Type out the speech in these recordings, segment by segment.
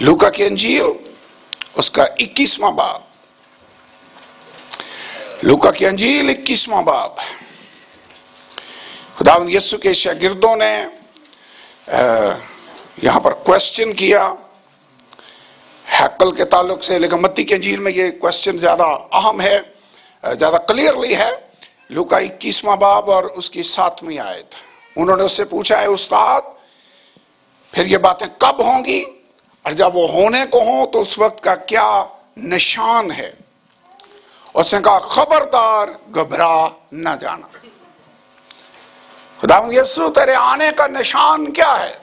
لوکا کی انجیل، اس کا اکیسواں باب۔ لوکا کی انجیل، اکیسواں باب۔ خداوند یسو کے شاگردوں نے یہاں پر کوشچن کیا۔ ہیکل کے تعلق سے، لیکن متی کے انجیل میں یہ کوشچن زیادہ اہم ہے زیادہ کلیئرلی ہے۔ لوکا اکیسواں باب اور اس کی ساتویں آیت۔ انہوں نے اس سے پوچھا ہے استاد، پھر یہ باتیں کب ہوں گی؟ اور جب وہ ہونے کو ہوں تو اس وقت کا کیا نشان ہے؟ اس نے کہا، خبردار، گھبرا نہ جانا۔ خدا یسو، تیرے آنے کا نشان کیا ہے؟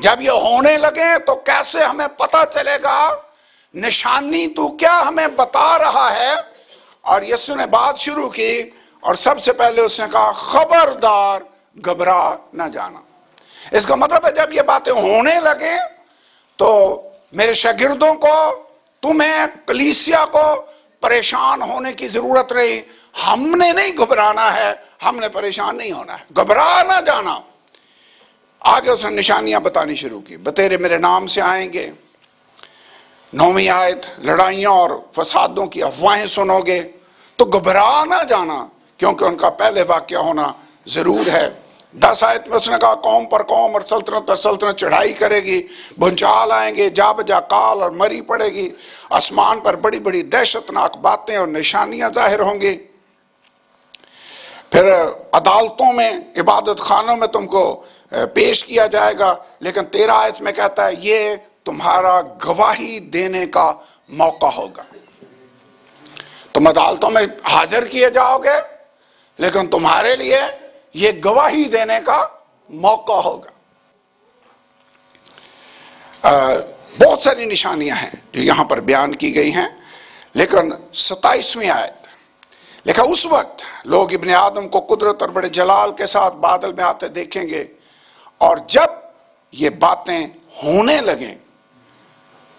جب یہ ہونے لگے تو کیسے ہمیں پتا چلے گا؟ نشانی تو کیا ہمیں بتا رہا ہے؟ اور یسو نے بات شروع کی اور سب سے پہلے اس نے کہا، خبردار، گھبرا نہ جانا۔ اس کا مطلب ہے، جب یہ باتیں ہونے لگے تو میرے شاگردوں کو، تمہیں کلیسیا کو پریشان ہونے کی ضرورت نہیں۔ ہم نے نہیں گھبرانا ہے، ہم نے پریشان نہیں ہونا ہے۔ گھبرا نہ جانا۔ آگے اس نے نشانیاں بتانی شروع کی۔ بتیرے میرے نام سے آئیں گے۔ نومی آیت، لڑائیاں اور فسادوں کی افواہیں سنو گے۔ تو گھبرا نہ جانا، کیونکہ ان کا پہلے واقعہ ہونا ضرور ہے۔ دس آیت میں اس نے کہا، قوم پر قوم اور سلطنت پر سلطنت چڑھائی کرے گی بھنچال آئیں گے جا بجا کال اور مری پڑے گی۔ آسمان پر بڑی بڑی دہشتناک باتیں اور نشانیاں ظاہر ہوں گی۔ پھر عدالتوں میں، عبادت خانوں میں تم کو پیش کیا جائے گا۔ لیکن تیرا آیت میں کہتا ہے، یہ تمہارا گواہی دینے کا موقع ہوگا۔ تم عدالتوں میں حاضر کیے جاؤ گے، لیکن تمہارے لیے یہ گواہی دینے کا موقع ہوگا۔ بہت ساری نشانیاں ہیں جو یہاں پر بیان کی گئی ہیں۔ لیکن ستائیسویں آیت، لکھا، اس وقت لوگ ابن آدم کو قدرت اور بڑے جلال کے ساتھ بادل میں آتے دیکھیں گے۔ اور جب یہ باتیں ہونے لگیں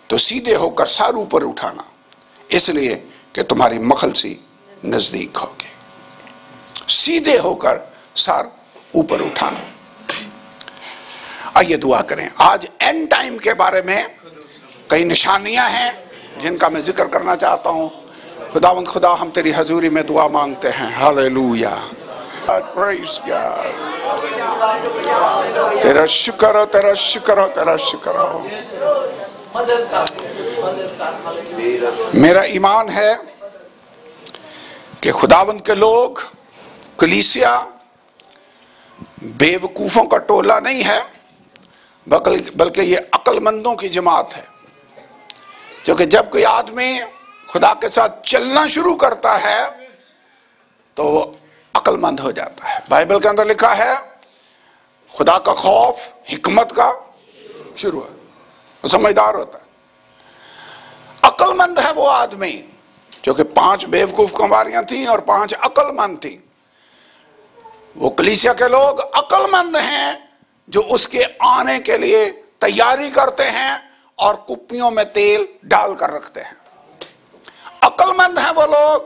تو سیدھے ہو کر سار اوپر اٹھانا۔ اس لیے کہ تمہاری مخلصی نزدیک ہوگی۔ سیدھے ہو کر سر اوپر اٹھانا۔ آئیے دعا کریں۔ آج این ٹائم کے بارے میں کئی نشانیاں ہیں جن کا میں ذکر کرنا چاہتا ہوں۔ خدا مند خدا، ہم تیری حضوری میں دعا مانگتے ہیں۔ ہاللویا تیرا شکر ہو، تیرا شکر ہو، تیرا شکر ہو۔ میرا ایمان ہے کہ خداوند کے لوگ، کلیسیا بے وقوفوں کا ٹولہ نہیں ہے، بلکہ یہ عقل مندوں کی جماعت ہے۔ کیونکہ جب کوئی آدمی خدا کے ساتھ چلنا شروع کرتا ہے، تو وہ عقل مند ہو جاتا ہے۔ بائبل کے اندر لکھا ہے، خدا کا خوف، حکمت کا شروع ہے۔ وہ سمجھدار ہوتا ہے۔ عقل مند ہے وہ آدمی جو کہ پانچ بے وقوف کمواریاں تھیں اور پانچ عقل مند تھیں۔ وہ کلیسیا کے لوگ عقل مند ہیں جو اس کے آنے کے لیے تیاری کرتے ہیں اور کپیوں میں تیل ڈال کر رکھتے ہیں۔ عقل مند ہیں وہ لوگ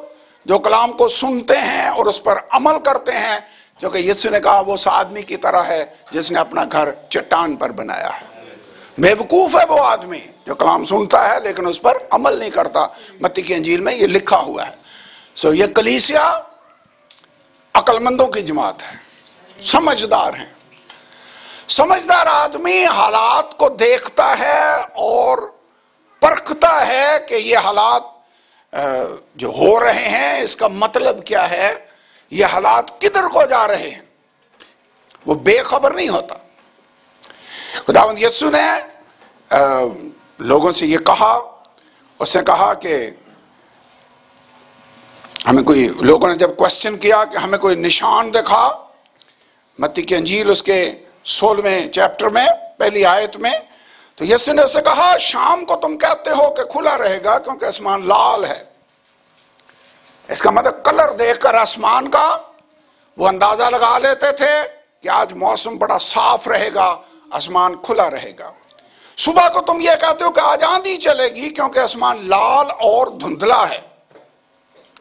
جو کلام کو سنتے ہیں اور اس پر عمل کرتے ہیں، جو کہ نے کہا وہ اس آدمی کی طرح ہے جس نے اپنا گھر چٹان پر بنایا ہے۔ بے وقوف ہے وہ آدمی جو کلام سنتا ہے لیکن اس پر عمل نہیں کرتا۔ متی کی انجیل میں یہ لکھا ہوا ہے۔ سو یہ کلیسیا عقل مندوں کی جماعت ہے، سمجھدار ہیں۔ سمجھدار آدمی حالات کو دیکھتا ہے اور پرکھتا ہے کہ یہ حالات جو ہو رہے ہیں، اس کا مطلب کیا ہے؟ یہ حالات کدھر کو جا رہے ہیں؟ وہ بے خبر نہیں ہوتا۔ خداوند یسو نے لوگوں سے یہ کہا، اس نے کہا کہ ہمیں کوئی لوگوں نے جب کوشچن کیا کہ ہمیں کوئی نشان دکھا، متی کی انجیل اس کے سولہویں چیپٹر میں، پہلی آیت میں، تو یسو نے اسے کہا، شام کو تم کہتے ہو کہ کھلا رہے گا کیونکہ آسمان لال ہے۔ اس کا مطلب کلر دیکھ کر آسمان کا وہ اندازہ لگا لیتے تھے کہ آج موسم بڑا صاف رہے گا، آسمان کھلا رہے گا۔ صبح کو تم یہ کہتے ہو کہ آج آندھی چلے گی کیونکہ آسمان لال اور دھندلا ہے۔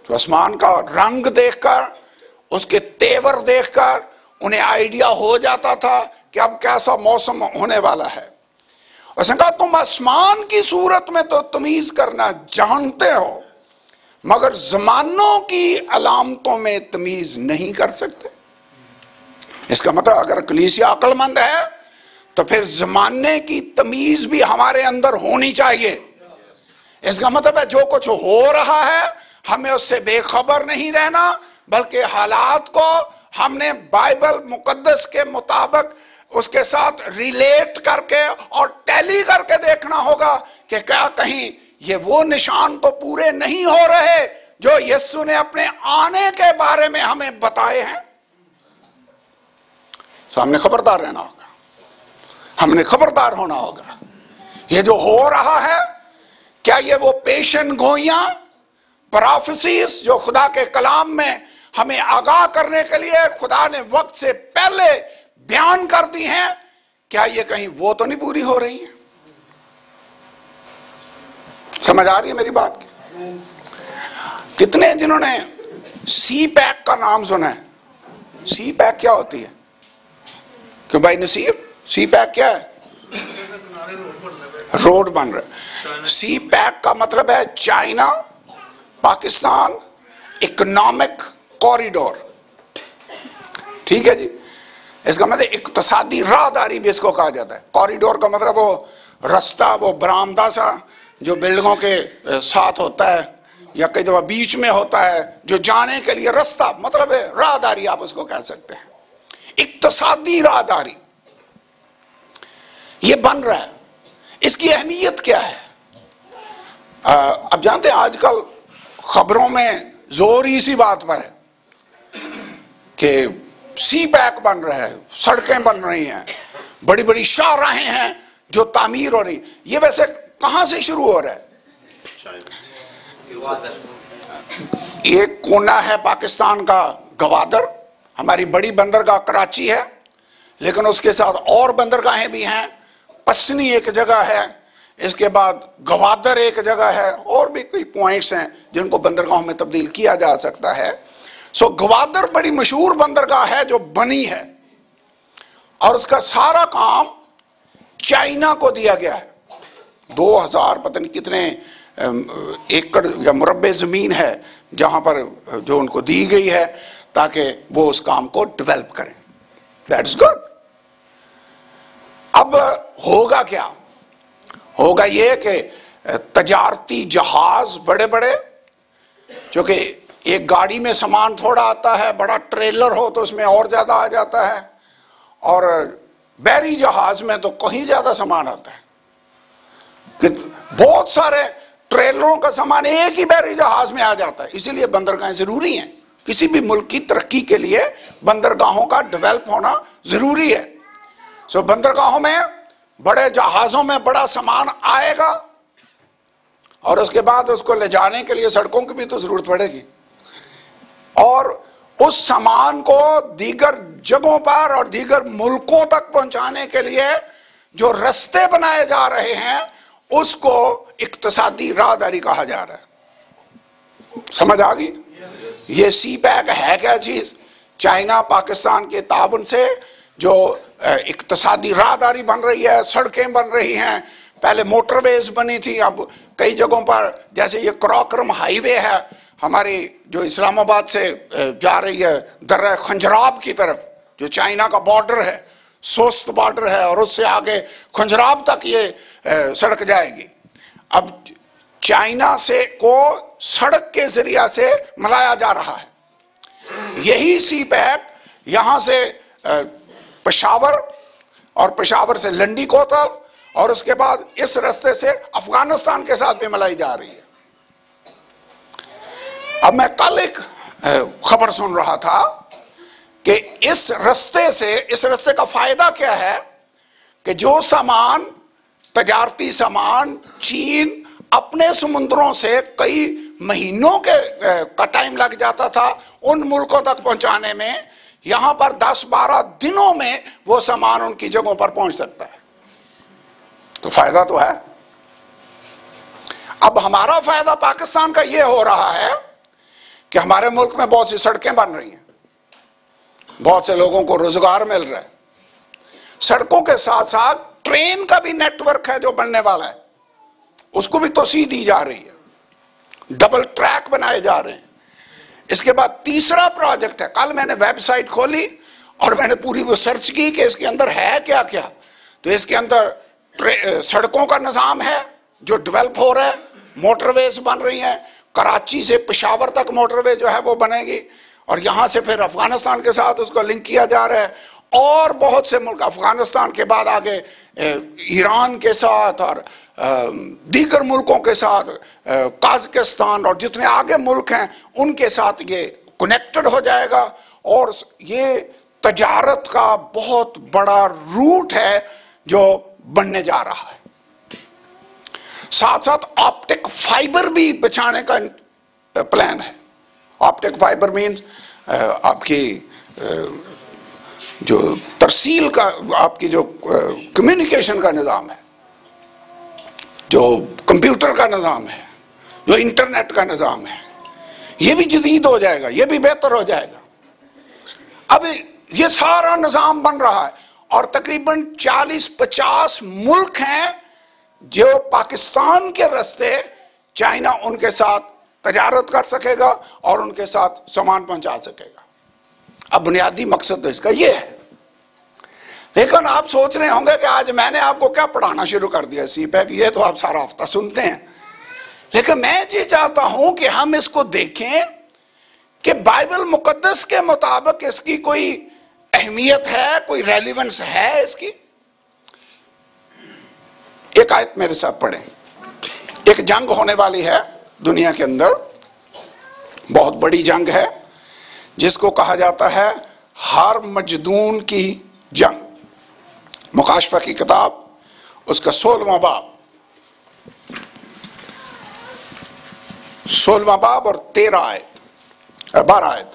تو آسمان کا رنگ دیکھ کر، اس کے تیور دیکھ کر انہیں آئیڈیا ہو جاتا تھا کہ اب کیسا موسم ہونے والا ہے۔ اس نے کہا تم آسمان کی صورت میں تو تمیز کرنا جانتے ہو، مگر زمانوں کی علامتوں میں تمیز نہیں کر سکتے۔ اس کا مطلب اگر کلیسیا عقل مند ہے، تو پھر زمانے کی تمیز بھی ہمارے اندر ہونی چاہیے۔ اس کا مطلب ہے، جو کچھ ہو رہا ہے ہمیں اس سے بے خبر نہیں رہنا، بلکہ حالات کو ہم نے بائبل مقدس کے مطابق اس کے ساتھ ریلیٹ کر کے اور ٹیلی کر کے دیکھنا ہوگا کہ کیا کہیں یہ وہ نشان تو پورے نہیں ہو رہے جو یسو نے اپنے آنے کے بارے میں ہمیں بتائے ہیں۔ سو ہم نے خبردار رہنا ہوگا۔ ہم نے خبردار ہونا ہوگا۔ یہ جو ہو رہا ہے، کیا یہ وہ پیشن گوئیاں پرافسیز جو خدا کے کلام میں ہمیں آگاہ کرنے کے لیے خدا نے وقت سے پہلے بیان کر دی ہیں، کیا یہ کہیں وہ تو نہیں پوری ہو رہی ہیں؟ سمجھ آ رہی ہے میری بات؟ کتنے جنہوں نے سی پیک کا نام سنا ہے؟ سی پیک کیا ہوتی ہے؟ کیوں بھائی نصیر، سی پیک کیا ہے؟ روڈ بن رہا سی پیک کا مطلب ہے چائنا پاکستان اکنامک کوریڈور۔ ٹھیک ہے جی؟ اس کا مطلب اقتصادی راہ داری بھی اس کو کہا جاتا ہے۔ کوریڈور کا مطلب وہ رستہ، وہ برامدہ سا جو بلڈنگوں کے ساتھ ہوتا ہے، یا کئی دفعہ بیچ میں ہوتا ہے، جو جانے کے لیے رستہ مطلب ہے راہ داری آپ اس کو کہہ سکتے ہیں۔ اقتصادی راہ داری یہ بن رہا ہے۔ اس کی اہمیت کیا ہے؟ اب جانتے ہیں آج کل خبروں میں زور ہی اسی بات پر ہے کہ سی پیک بن رہا ہے سڑکیں بن رہی ہیں، بڑی بڑی شاہراہیں ہیں جو تعمیر ہو رہی یہ ویسے کہاں سے شروع ہو رہا ہے؟ ایک کونا ہے پاکستان کا گوادر، ہماری بڑی بندرگاہ کراچی ہے، لیکن اس کے ساتھ اور بندرگاہیں بھی ہیں۔ پسنی ایک جگہ ہے اس کے بعد گوادر ایک جگہ ہے، اور بھی کوئی پوائنٹس ہیں جن کو بندرگاہوں میں تبدیل کیا جا سکتا ہے۔ سو گوادر بڑی مشہور بندرگاہ ہے جو بنی ہے، اور اس کا سارا کام چائنا کو دیا گیا ہے۔ دو ہزار پتہ نہیں کتنے ایکڑ یا مربع زمین ہے جہاں پر جو ان کو دی گئی ہے تاکہ وہ اس کام کو ڈیولپ کریں۔ دیٹس گڈ اب ہوگا کیا؟ ہوگا یہ کہ تجارتی جہاز بڑے بڑے، جو کہ ایک گاڑی میں سامان تھوڑا آتا ہے، بڑا ٹریلر ہو تو اس میں اور زیادہ آ جاتا ہے، اور بیری جہاز میں تو کہیں زیادہ سامان آتا ہے۔ بہت سارے ٹریلروں کا سامان ایک ہی بیری جہاز میں آ جاتا ہے، اسی لیے بندرگاہیں ضروری ہیں۔ کسی بھی ملک کی ترقی کے لیے بندرگاہوں کا ڈیولپ ہونا ضروری ہے۔ سو بندرگاہوں میں بڑے جہازوں میں بڑا سامان آئے گا اور اس کے بعد اس کو لے جانے کے لیے سڑکوں کی بھی تو ضرورت پڑے گی۔ اور اس سامان کو دیگر جگہوں پر اور دیگر ملکوں تک پہنچانے کے لیے جو رستے بنائے جا رہے ہیں، اس کو اقتصادی راہ داری کہا جا رہا ہے۔ سمجھ آگی یہ سی پیک ہے کیا چیز؟ چائنا، پاکستان کے تعاون سے جو اقتصادی راہ داری بن رہی ہے، سڑکیں بن رہی ہیں۔ پہلے موٹر ویز بنی تھی، اب کئی جگہوں پر جیسے یہ کراکرم ہائی وے ہے، ہماری جو اسلام آباد سے جا رہی ہے در خنجراب کی طرف، جو چائنا کا بارڈر ہے، سوست بارڈر ہے، اور اس سے آگے خنجراب تک یہ سڑک جائے گی۔ اب چائنا سے کو سڑک کے ذریعہ سے ملایا جا رہا ہے۔ یہی سی پیپ یہاں سے پشاور اور پشاور سے لنڈی کوتل اور اس کے بعد اس رستے سے افغانستان کے ساتھ بھی ملائی جا رہی ہے۔ اب میں کل ایک خبر سن رہا تھا کہ اس رستے سے، اس رستے کا فائدہ کیا ہے کہ جو سامان، تجارتی سامان چین اپنے سمندروں سے کئی مہینوں کے کا ٹائم لگ جاتا تھا، ان ملکوں تک پہنچانے میں یہاں پر دس بارہ دنوں میں وہ سامان ان کی جگہوں پر پہنچ سکتا ہے۔ تو فائدہ تو ہے۔ اب ہمارا فائدہ پاکستان کا یہ ہو رہا ہے کہ ہمارے ملک میں بہت سی سڑکیں بن رہی ہیں۔ بہت سے لوگوں کو روزگار مل رہا ہے۔ سڑکوں کے ساتھ ساتھ ٹرین کا بھی نیٹورک ہے جو بننے والا ہے۔ اس کو بھی توسیع دی جا رہی ہے۔ ڈبل ٹریک بنائے جا رہے ہیں۔ اس کے بعد تیسرا پروجیکٹ ہے۔ کل میں نے ویب سائٹ کھولی اور میں نے پوری وہ سرچ کی کہ اس کے اندر ہے کیا کیا۔ تو اس کے اندر سڑکوں کا نظام ہے جو ڈیولپ ہو رہا ہے، موٹر ویز بن رہی ہیں۔ کراچی سے پشاور تک موٹر وے جو ہے وہ بنے گی اور یہاں سے پھر افغانستان کے ساتھ اس کو لنک کیا جا رہا ہے۔ اور بہت سے ملک افغانستان کے بعد آگے ایران کے ساتھ اور دیگر ملکوں کے ساتھ کازکستان اور جتنے آگے ملک ہیں، ان کے ساتھ یہ کنیکٹڈ ہو جائے گا اور یہ تجارت کا بہت بڑا روٹ ہے جو بننے جا رہا ہے۔ ساتھ ساتھ آپٹک فائبر بھی بچانے کا پلان ہے۔ آپٹک فائبر مینز آپ کی جو ترسیل کا، آپ کی جو کمیونیکیشن کا نظام ہے۔ جو کمپیوٹر کا نظام ہے، جو انٹرنیٹ کا نظام ہے، یہ بھی جدید ہو جائے گا، یہ بھی بہتر ہو جائے گا۔ اب یہ سارا نظام بن رہا ہے اور تقریباً چالیس پچاس ملک ہیں جو پاکستان کے رستے چائنا ان کے ساتھ تجارت کر سکے گا اور ان کے ساتھ سامان پہنچا سکے گا۔ اب بنیادی مقصد تو اس کا یہ ہے لیکن آپ سوچ رہے ہوں گے کہ آج میں نے آپ کو کیا پڑھانا شروع کر دیا سی پیک یہ تو آپ سارا ہفتہ سنتے ہیں۔ لیکن میں یہ چاہتا ہوں کہ ہم اس کو دیکھیں کہ بائبل مقدس کے مطابق اس کی کوئی اہمیت ہے، کوئی ریلیونس ہے اس کی؟ ایک آیت میرے ساتھ پڑھیں۔ ایک جنگ ہونے والی ہے دنیا کے اندر۔ بہت بڑی جنگ ہے، جس کو کہا جاتا ہے ہر مجدون کی مکاشفہ کی کتاب، اس کا سولہواں باب۔ سولہواں باب اور تیرہ آیت بارہ آیت۔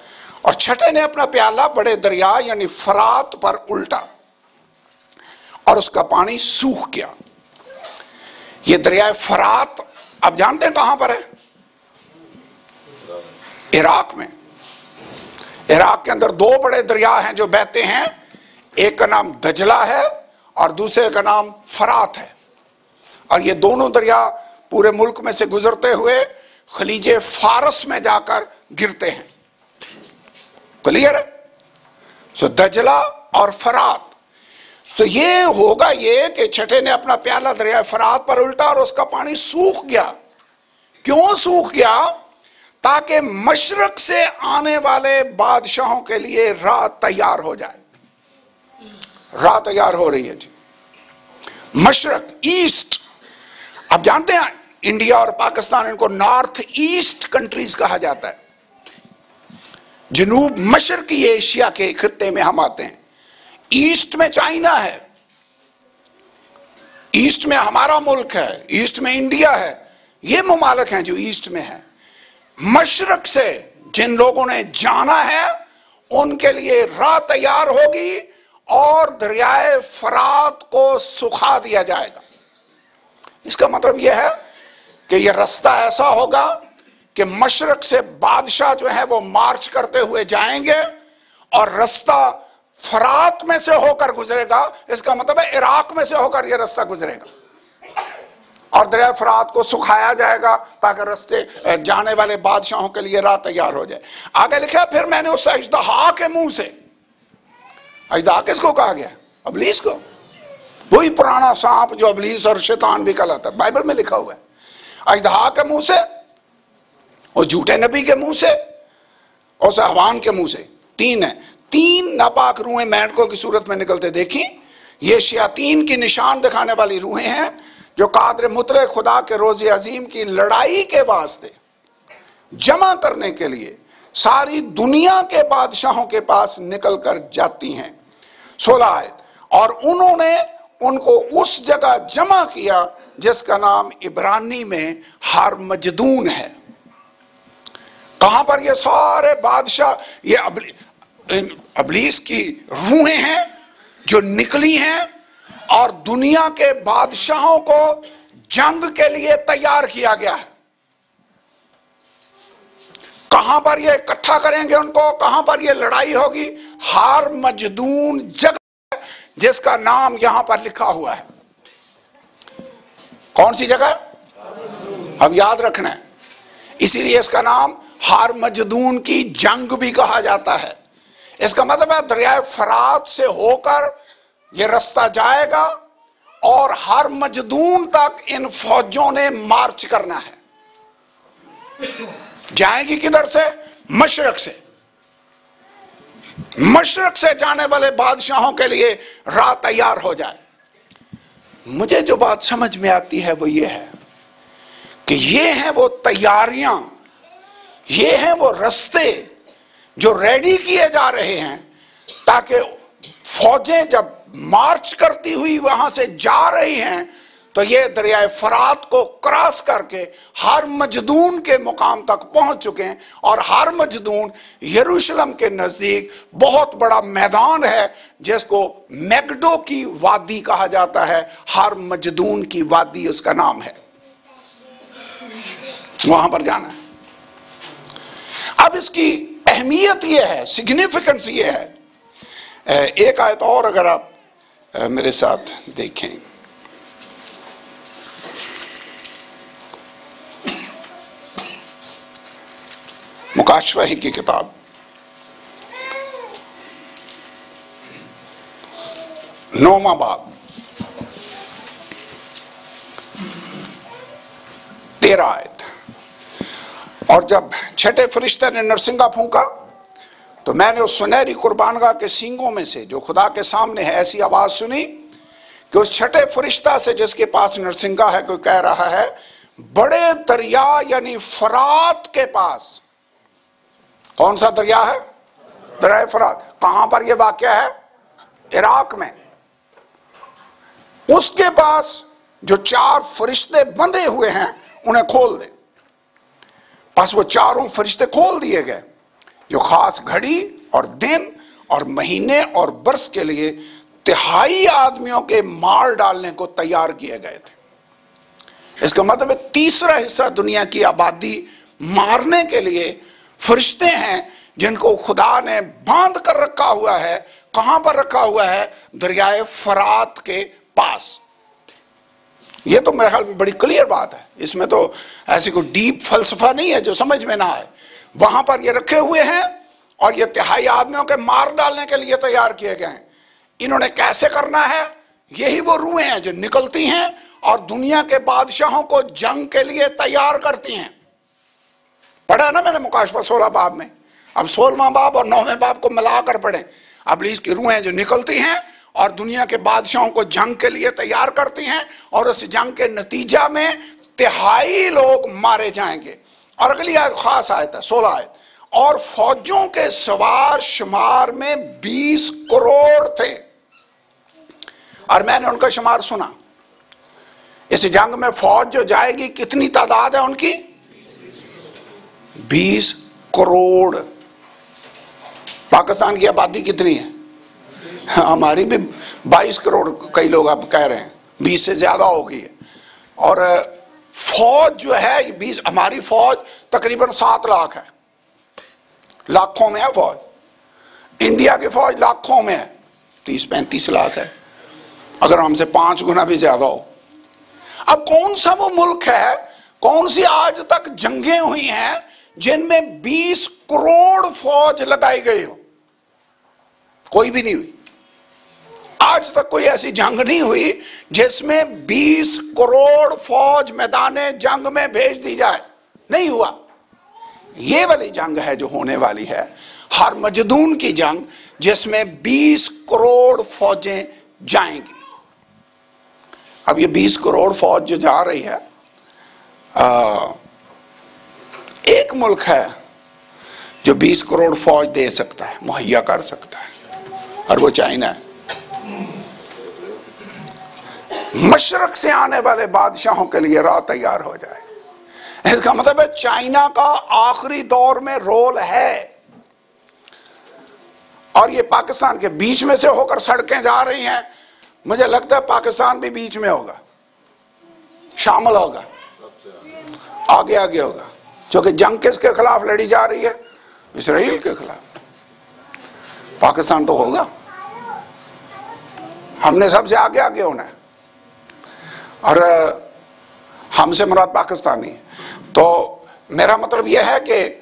اور چھٹے نے اپنا پیالہ بڑے دریا یعنی فرات پر الٹا اور اس کا پانی سوکھ گیا۔ یہ دریائے فرات، آپ جانتے ہیں کہاں پر ہے؟ عراق میں۔ عراق کے اندر دو بڑے دریا ہیں جو بہتے ہیں، ایک کا نام دجلہ ہے اور دوسرے کا نام فرات ہے۔ اور یہ دونوں دریا پورے ملک میں سے گزرتے ہوئے خلیج فارس میں جا کر گرتے ہیں۔ کلیئر ہے؟ سو دجلہ اور فرات۔ تو یہ ہوگا یہ کہ چھٹے نے اپنا پیالہ دریا فرات پر الٹا اور اس کا پانی سوکھ گیا۔ کیوں سوکھ گیا؟ تاکہ مشرق سے آنے والے بادشاہوں کے لیے راہ تیار ہو جائے۔ راہ تیار ہو رہی ہے جی۔ مشرق ایسٹ اب جانتے ہیں، انڈیا اور پاکستان، ان کو نارتھ ایسٹ کنٹریز کہا جاتا ہے۔ جنوب مشرقی ایشیا کے خطے میں ہم آتے ہیں۔ ایسٹ میں چائنا ہے۔ ایسٹ میں ہمارا ملک ہے۔ ایسٹ میں انڈیا ہے۔ یہ ممالک ہیں جو ایسٹ میں ہیں۔ مشرق سے جن لوگوں نے جانا ہے، ان کے لیے راہ تیار ہوگی۔ اور دریائے فرات کو سکھا دیا جائے گا۔ اس کا مطلب یہ ہے کہ یہ رستہ ایسا ہوگا کہ مشرق سے بادشاہ جو ہے وہ مارچ کرتے ہوئے جائیں گے اور رستہ فرات میں سے ہو کر گزرے گا۔ اس کا مطلب ہے عراق میں سے ہو کر یہ رستہ گزرے گا۔ اور دریا فرات کو سکھایا جائے گا تاکہ رستے جانے والے بادشاہوں کے لیے راہ تیار ہو جائے۔ آگے لکھا پھر میں نے اس اجدہا کے منہ سے اجدہا کس کو کہا گیا، ابلیس کو۔ وہی پرانا سانپ جو ابلیس اور شیطان بھی کہلاتا ہے۔ بائبل میں لکھا ہوا ہے۔ اجدہا کے منہ سے، اور جھوٹے نبی کے منہ سے، اور سہوان کے منہ سے۔ تین ہیں۔ تین ناپاک روحیں مینڈکوں کی صورت میں نکلتے دیکھی یہ شیاطین کی نشان دکھانے والی روحیں ہیں، جو قادر متر خدا کے روز عظیم کی لڑائی کے واسطے جمع کرنے کے لیے ساری دنیا کے بادشاہوں کے پاس نکل کر جاتی ہیں۔ سولہ آیت اور انہوں نے ان کو اس جگہ جمع کیا جس کا نام عبرانی میں ہر مجدون ہے۔ کہاں پر یہ سارے بادشاہ، یہ ابلیس کی روحیں ہیں جو نکلی ہیں اور دنیا کے بادشاہوں کو جنگ کے لیے تیار کیا گیا ہے۔ کہاں پر یہ اکٹھا کریں گے ان کو؟ کہاں پر یہ لڑائی ہوگی؟ ہار مجدون جگہ جس کا نام یہاں پر لکھا ہوا ہے۔ کون سی جگہ؟ اب یاد رکھنا ہے۔ اسی لیے اس کا نام ہار مجدون کی جنگ بھی کہا جاتا ہے۔ اس کا مطلب ہے دریائے فرات سے ہو کر یہ رستہ جائے گا اور ہر مجدون تک ان فوجوں نے مارچ کرنا ہے۔ جائیں گی کدھر سے؟ مشرق سے۔ مشرق سے جانے والے بادشاہوں کے لیے راہ تیار ہو جائے۔ مجھے جو بات سمجھ میں آتی ہے وہ یہ ہے کہ یہ ہیں وہ تیاریاں، یہ ہیں وہ رستے جو ریڈی کیے جا رہے ہیں تاکہ فوجیں جب مارچ کرتی ہوئی وہاں سے جا رہی ہیں تو یہ دریائے فرات کو کراس کر کے ہر مجدون کے مقام تک پہنچ چکے ہیں اور ہر مجدون یروشلم کے نزدیک بہت بڑا میدان ہے، جس کو میگڈو کی وادی کہا جاتا ہے۔ ہر مجدون کی وادی اس کا نام ہے۔ وہاں پر جانا ہے۔ اب اس کی اہمیت یہ ہے سگنیفیکنس یہ ہے۔ ایک آیت اور اگر آپ میرے ساتھ دیکھیں۔ مکاشوہی کی کتاب۔ نوما باب۔ تیرہ آیت۔ اور جب چھٹے فرشتے نے نرسنگا پھونکا، تو میں نے اس سنہری قربانگاہ کے سینگوں میں سے جو خدا کے سامنے ہے، ایسی آواز سنی کہ اس چھٹے فرشتہ سے جس کے پاس نرسنگا ہے، کوئی کہہ رہا ہے، بڑے دریا یعنی فرات کے پاس کون سا دریا ہے؟ دریائے فرات۔ کہاں پر یہ واقعہ ہے؟ عراق میں۔ اس کے پاس جو چار فرشتے بندے ہوئے ہیں، انہیں کھول دے۔ پس وہ چاروں فرشتے کھول دیے گئے۔ جو خاص گھڑی اور دن اور مہینے اور برس کے لیے تہائی آدمیوں کے مار ڈالنے کو تیار کیے گئے تھے۔ اس کا مطلب ہے تیسرا حصہ دنیا کی آبادی مارنے کے لیے فرشتے ہیں جن کو خدا نے باندھ کر رکھا ہوا ہے، کہاں پر رکھا ہوا ہے؟ دریائے فرات کے پاس۔ یہ تو میرے خیال میں بڑی کلیئر بات ہے۔ اس میں تو ایسی کوئی ڈیپ فلسفہ نہیں ہے جو سمجھ میں نہ آئے۔ وہاں پر یہ رکھے ہوئے ہیں اور یہ تہائی آدمیوں کے مار ڈالنے کے لیے تیار کیے گئے ہیں۔ انہوں نے کیسے کرنا ہے؟ یہی وہ روحیں ہیں جو نکلتی ہیں اور دنیا کے بادشاہوں کو جنگ کے لیے تیار کرتی ہیں۔ پڑھا نا میں نے مکاشفہ سولہ باب میں۔ اب سولہواں باب اور نویں باب کو ملا کر پڑھیں۔ ابلیس کی روحیں جو نکلتی ہیں اور دنیا کے بادشاہوں کو جنگ کے لیے تیار کرتی ہیں اور اس جنگ کے نتیجہ میں تہائی لوگ مارے جائیں گے۔ اور اگلی آیت خاص آیت ہے، سولہ آیت۔ اور فوجوں کے سوار شمار میں بیس کروڑ تھے۔ اور میں نے ان کا شمار سنا۔ اس جنگ میں فوج جو جائے گی، کتنی تعداد ہے ان کی؟ بیس کروڑ۔ پاکستان کی آبادی کتنی ہے؟ ہماری بھی بائیس کروڑ کئی لوگ اب کہہ رہے ہیں۔ بیس سے زیادہ ہو گئی ہے۔ اور فوج جو ہے بیس، ہماری فوج تقریباً سات لاکھ ہے۔ لاکھوں میں ہے فوج۔ انڈیا کی فوج لاکھوں میں ہے۔ تیس، پینتیس لاکھ ہے۔ اگر ہم سے پانچ گنا بھی زیادہ ہو۔ اب کون سا وہ ملک ہے؟ کون سی آج تک جنگیں ہوئی ہیں جن میں بیس کروڑ فوج لگائی گئی ہو۔ کوئی بھی نہیں ہوئی۔ آج تک کوئی ایسی جنگ نہیں ہوئی جس میں بیس کروڑ فوج میدان جنگ میں بھیج دی جائے۔ نہیں ہوا۔ یہ والی جنگ ہے جو ہونے والی ہے۔ ہر مجدون کی جنگ جس میں بیس کروڑ فوجیں جائیں گی۔ اب یہ بیس کروڑ فوج جو جا رہی ہے ایک ملک ہے جو بیس کروڑ فوج دے سکتا ہے، مہیا کر سکتا ہے، اور وہ چائنا ہے۔ مشرق سے آنے والے بادشاہوں کے لیے راہ تیار ہو جائے۔ اس کا مطلب ہے چائنا کا آخری دور میں رول ہے۔ اور یہ پاکستان کے بیچ میں سے ہو کر سڑکیں جا رہی ہیں۔ مجھے لگتا ہے پاکستان بھی بیچ میں ہوگا۔ شامل ہوگا۔ آگے آگے ہوگا۔ کیونکہ جنگ کس کے خلاف لڑی جا رہی ہے؟ اسرائیل کے خلاف۔ پاکستان تو ہوگا۔ ہم نے سب سے آگے آگے ہونا ہے۔ اور ہم سے مراد پاکستانی۔ تو میرا مطلب یہ ہے کہ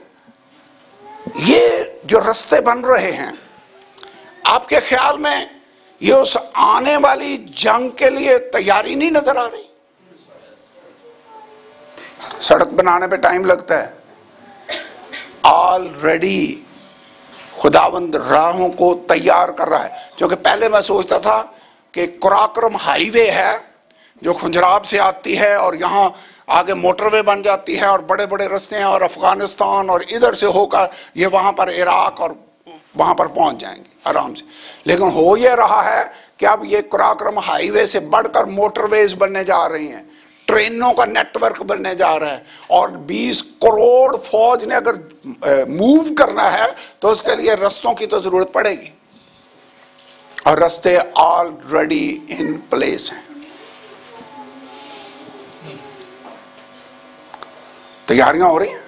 یہ جو رستے بن رہے ہیں، آپ کے خیال میں یہ اس آنے والی جنگ کے لیے تیاری نہیں نظر آ رہی؟ سڑک بنانے پہ ٹائم لگتا ہے۔ آلریڈی خداوند راہوں کو تیار کر رہا ہے۔ کیونکہ پہلے میں سوچتا تھا کہ کراکرم ہائی وے ہے، جو خنجراب سے آتی ہے اور یہاں آگے موٹر وے بن جاتی ہے اور بڑے بڑے رستے ہیں اور افغانستان اور ادھر سے ہو کر یہ وہاں پر عراق اور وہاں پر پہنچ جائیں گے آرام سے۔ لیکن ہو یہ رہا ہے کہ اب یہ کراکرم ہائی وے سے بڑھ کر موٹر ویز بننے جا رہی ہیں۔ ٹرینوں کا نیٹ ورک بننے جا رہا ہے اور بیس کروڑ فوج نے اگر موو کرنا ہے تو اس کے لیے رستوں کی تو ضرورت پڑے گی۔ اور رستے آلریڈی ان پلیس ہیں۔ تیاریاں ہو رہی ہیں؟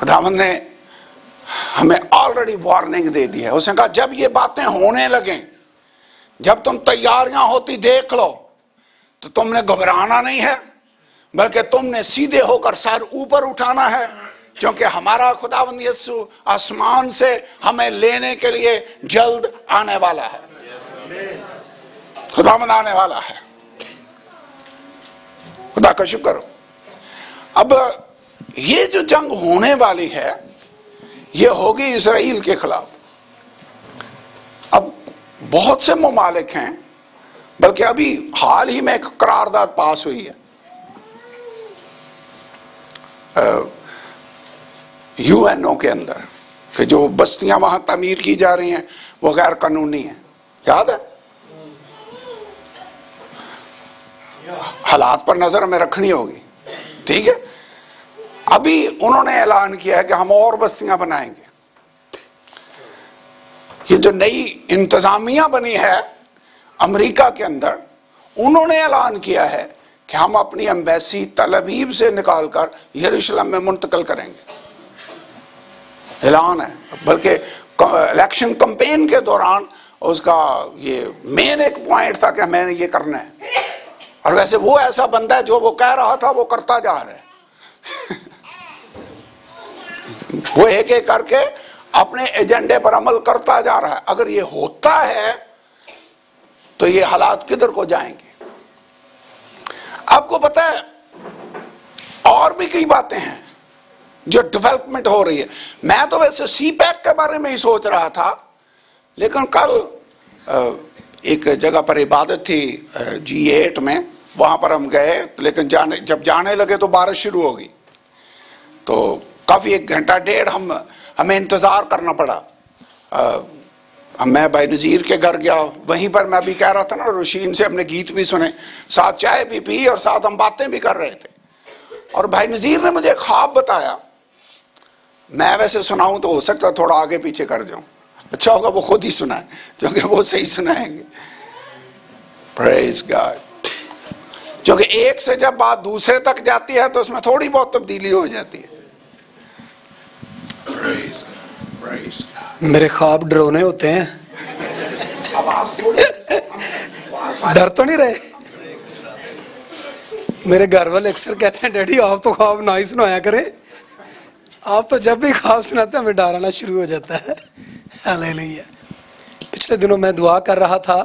خداوند نے ہمیں آلریڈی وارننگ دے دی ہے۔ اس نے کہا جب یہ باتیں ہونے لگیں، جب تم تیاریاں ہوتی دیکھ لو تو تم نے گھبرانا نہیں ہے، بلکہ تم نے سیدھے ہو کر سر اوپر اٹھانا ہے، کیونکہ ہمارا خداوند یسو آسمان سے ہمیں لینے کے لیے جلد آنے والا ہے۔ خداوند آنے والا ہے۔ خدا کا شکر۔ ہو اب یہ جو جنگ ہونے والی ہے، یہ ہوگی اسرائیل کے خلاف۔ اب بہت سے ممالک ہیں بلکہ ابھی حال ہی میں ایک قرارداد پاس ہوئی ہے۔ یو این او کے اندر کہ جو بستیاں وہاں تعمیر کی جا رہی ہیں وہ غیر قانونی ہیں۔ یاد ہے؟ حالات پر نظر ہمیں رکھنی ہوگی۔ ٹھیک ہے؟ ابھی انہوں نے اعلان کیا ہے کہ ہم اور بستیاں بنائیں گے۔ یہ جو نئی انتظامیہ بنی ہے امریکہ کے اندر انہوں نے اعلان کیا ہے کہ ہم اپنی امبیسی تلبیب سے نکال کر یروشلم میں منتقل کریں گے۔ اعلان ہے۔ بلکہ الیکشن کمپین کے دوران اس کا یہ مین ایک پوائنٹ تھا کہ ہمیں یہ کرنا ہے۔ اور ویسے وہ ایسا بندہ ہے جو وہ کہہ رہا تھا، وہ کرتا جا رہا ہے۔ وہ ایک ایک کر کے اپنے ایجنڈے پر عمل کرتا جا رہا ہے۔ اگر یہ ہوتا ہے تو یہ حالات کدھر کو جائیں گے؟ آپ کو پتا ہے، اور بھی کئی باتیں ہیں جو ڈیولپمنٹ ہو رہی ہے۔ میں تو ویسے سی پیک کے بارے میں ہی سوچ رہا تھا، لیکن کل ایک جگہ پر عبادت تھی جی ایٹ میں، وہاں پر ہم گئے، لیکن جانے، جب جانے لگے تو بارش شروع ہوگی تو کافی ایک گھنٹہ، ڈیڑھ ہم، ہمیں انتظار کرنا پڑا۔ اب میں بھائی نظیر کے گھر گیا وہیں پر میں بھی کہہ رہا تھا نا، روشین سے ہم نے گیت بھی سنے، ساتھ چائے بھی پی اور ساتھ ہم باتیں بھی کر رہے تھے۔ اور بھائی نظیر نے مجھے خواب بتایا۔ میں ویسے سناؤں تو ہو سکتا تھوڑا آگے پیچھے کر جاؤں۔ اچھا ہوگا وہ خود ہی سنائے کیونکہ وہ صحیح سنائیں گے۔ پریز گاڈ کیونکہ ایک سے جب بات دوسرے تک جاتی ہے تو اس میں تھوڑی بہت تبدیلی ہو جاتی ہے۔ میرے خواب ڈرونے ہوتے ہیں۔ ڈر تو نہیں رہے۔ میرے گھر والے اکثر کہتے ہیں، ڈیڈی، آپ تو خواب نہ ہی سنایا کریں۔ آپ تو جب بھی خواب سناتے ہیں، ہمیں ڈرانا شروع ہو جاتا ہے۔ پچھلے دنوں میں دعا کر رہا تھا،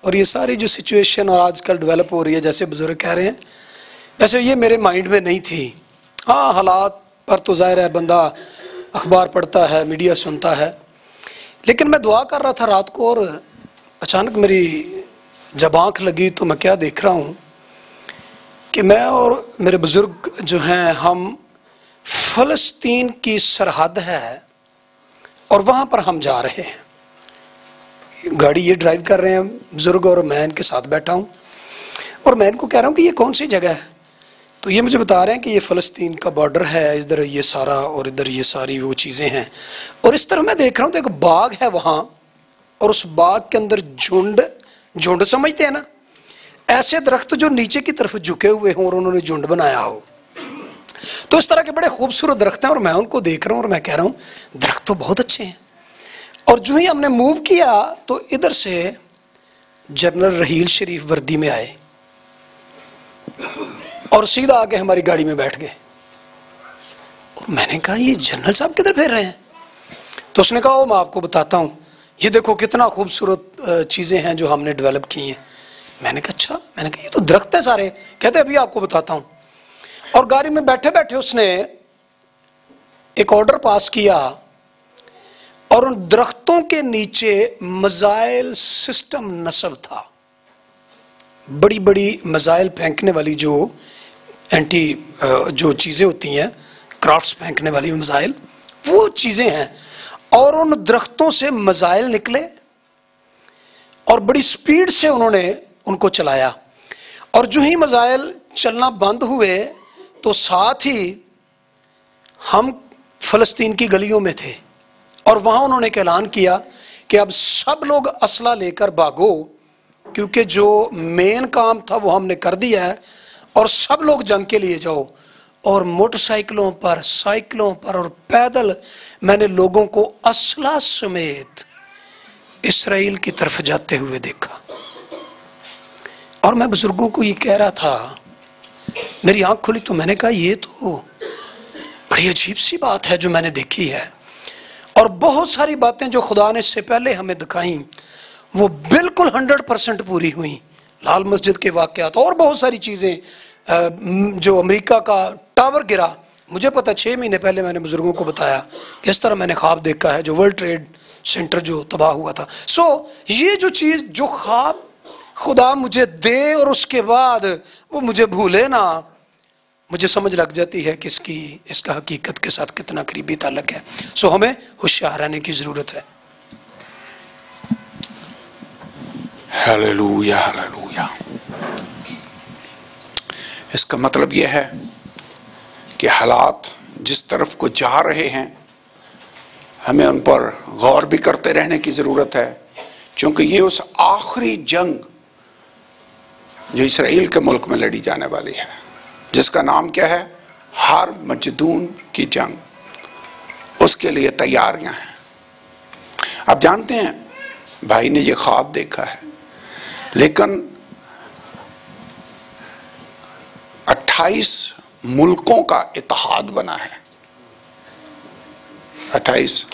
اور یہ ساری جو سچویشن اور آج کل ڈیولپ ہو رہی ہے، جیسے بزرگ کہہ رہے ہیں، ویسے یہ میرے مائنڈ میں نہیں تھی۔ ہاں حالات پر تو ظاہر ہے، بندہ اخبار پڑھتا ہے میڈیا سنتا ہے۔ لیکن میں دعا کر رہا تھا رات کو اور اچانک میری جب آنکھ لگی تو میں کیا دیکھ رہا ہوں کہ میں اور میرے بزرگ جو ہیں، ہم فلسطین کی سرحد ہے اور وہاں پر ہم جا رہے ہیں۔ گاڑی یہ ڈرائیو کر رہے ہیں بزرگ اور میں ان کے ساتھ بیٹھا ہوں۔ اور میں ان کو کہہ رہا ہوں کہ یہ کون سی جگہ ہے؟ تو یہ مجھے بتا رہے ہیں کہ یہ فلسطین کا بارڈر ہے، ادھر یہ سارا اور ادھر یہ ساری وہ چیزیں ہیں۔ اور اس طرح میں دیکھ رہا ہوں تو ایک باغ ہے وہاں، اور اس باغ کے اندر جھنڈ جھنڈ سمجھتے ہیں نا؟ ایسے درخت جو نیچے کی طرف جھکے ہوئے ہوں اور انہوں نے جھنڈ بنایا ہو۔ تو اس طرح کے بڑے خوبصورت درخت ہیں اور میں ان کو دیکھ رہا ہوں اور میں کہہ رہا ہوں، درخت تو بہت اچھے ہیں۔ اور جو ہی ہم نے موو کیا تو ادھر سے جنرل رحیل شریف وردی میں آئے۔ اور سیدھا آ کے ہماری گاڑی میں بیٹھ گئے۔ اور میں نے کہا، یہ جنرل صاحب کدھر پھیر رہے ہیں؟ تو اس نے کہا، وہ میں آپ کو بتاتا ہوں۔ یہ دیکھو کتنا خوبصورت چیزیں ہیں جو ہم نے ڈیولپ کی ہیں۔ میں نے کہا اچھا۔ میں نے کہا، یہ تو درخت ہے سارے۔ کہتے ابھی آپ کو بتاتا ہوں۔ اور گاڑی میں بیٹھے بیٹھے اس نے ایک آرڈر پاس کیا اور ان درختوں کے نیچے مزائل سسٹم نصب تھا۔ بڑی بڑی مزائل پھینکنے والی جو اینٹی uh, جو چیزیں ہوتی ہیں کرافٹس پھینکنے والی مزائل وہ چیزیں ہیں۔ اور ان درختوں سے مزائل نکلے اور بڑی سپیڈ سے انہوں نے ان کو چلایا۔ اور جو ہی مزائل چلنا بند ہوئے، تو ساتھ ہی ہم فلسطین کی گلیوں میں تھے۔ اور وہاں انہوں نے ایک اعلان کیا کہ اب سب لوگ اسلحہ لے کر باغو کیونکہ جو مین کام تھا وہ ہم نے کر دیا ہے۔ اور سب لوگ جنگ کے لیے جاؤ اور موٹر سائیکلوں پر سائیکلوں پر اور پیدل۔ میں نے لوگوں کو اسلحہ سمیت اسرائیل کی طرف جاتے ہوئے دیکھا۔ اور میں بزرگوں کو یہ کہہ رہا تھا، میری آنکھ کھلی تو میں نے کہا یہ تو بڑی عجیب سی بات ہے جو میں نے دیکھی ہے۔ اور بہت ساری باتیں جو خدا نے اس سے پہلے ہمیں دکھائیں، وہ بالکل ہنڈریڈ پرسنٹ پوری ہوئیں۔ لال مسجد کے واقعات اور بہت ساری چیزیں جو امریکہ کا ٹاور گرا، مجھے پتا چھ مہینے پہلے میں نے بزرگوں کو بتایا کہ اس طرح میں نے خواب دیکھا ہے، جو ورلڈ ٹریڈ سینٹر جو تباہ ہوا تھا۔ سو یہ جو چیز، جو خواب خدا مجھے دے اور اس کے بعد وہ مجھے بھولے نا، مجھے سمجھ لگ جاتی ہے کہ اس کی، اس کا حقیقت کے ساتھ کتنا قریبی تعلق ہے۔ سو ہمیں ہوشیار رہنے کی ضرورت ہے۔ اس کا مطلب یہ ہے کہ حالات جس طرف کو جا رہے ہیں ہمیں ان پر غور بھی کرتے رہنے کی ضرورت ہے چونکہ یہ اس آخری جنگ جو اسرائیل کے ملک میں لڑی جانے والی ہے جس کا نام کیا ہے ہر مجدون کی جنگ اس کے لیے تیاریاں ہیں آپ جانتے ہیں بھائی نے یہ خواب دیکھا ہے لیکن اٹھائیس ملکوں کا اتحاد بنا ہے۔ اٹھائیس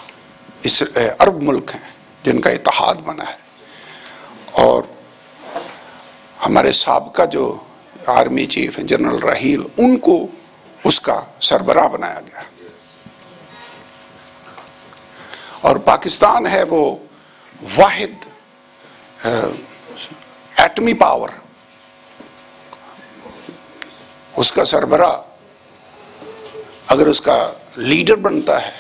عرب ملک ہیں جن کا اتحاد بنا ہے۔ اور ہمارے سابقہ جو آرمی چیف ہیں، جنرل راہیل ان کو اس کا سربراہ بنایا گیا۔ اور پاکستان ہے وہ واحد ایٹمی پاور اس کا سربراہ اگر اس کا لیڈر بنتا ہے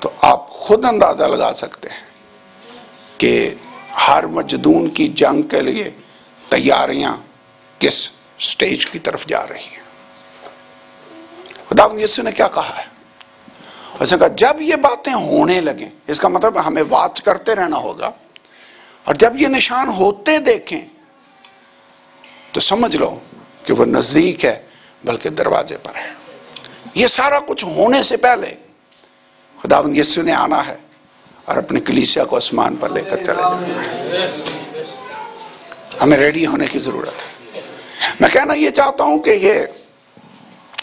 تو آپ خود اندازہ لگا سکتے ہیں کہ ہر مجدون کی جنگ کے لیے تیاریاں کس سٹیج کی طرف جا رہی ہیں۔ خدا یسو نے کیا کہا ہے؟ اس نے کہا، جب یہ باتیں ہونے لگیں، اس کا مطلب ہمیں واچ کرتے رہنا ہوگا اور جب یہ نشان ہوتے دیکھیں تو سمجھ لو کہ وہ نزدیک ہے بلکہ دروازے پر ہے۔ یہ سارا کچھ ہونے سے پہلے خدا یسو نے آنا ہے اور اپنے کلیسیا کو آسمان پر لے کر چلے۔ جائے ہمیں ریڈی ہونے کی ضرورت ہے۔ میں کہنا یہ چاہتا ہوں کہ یہ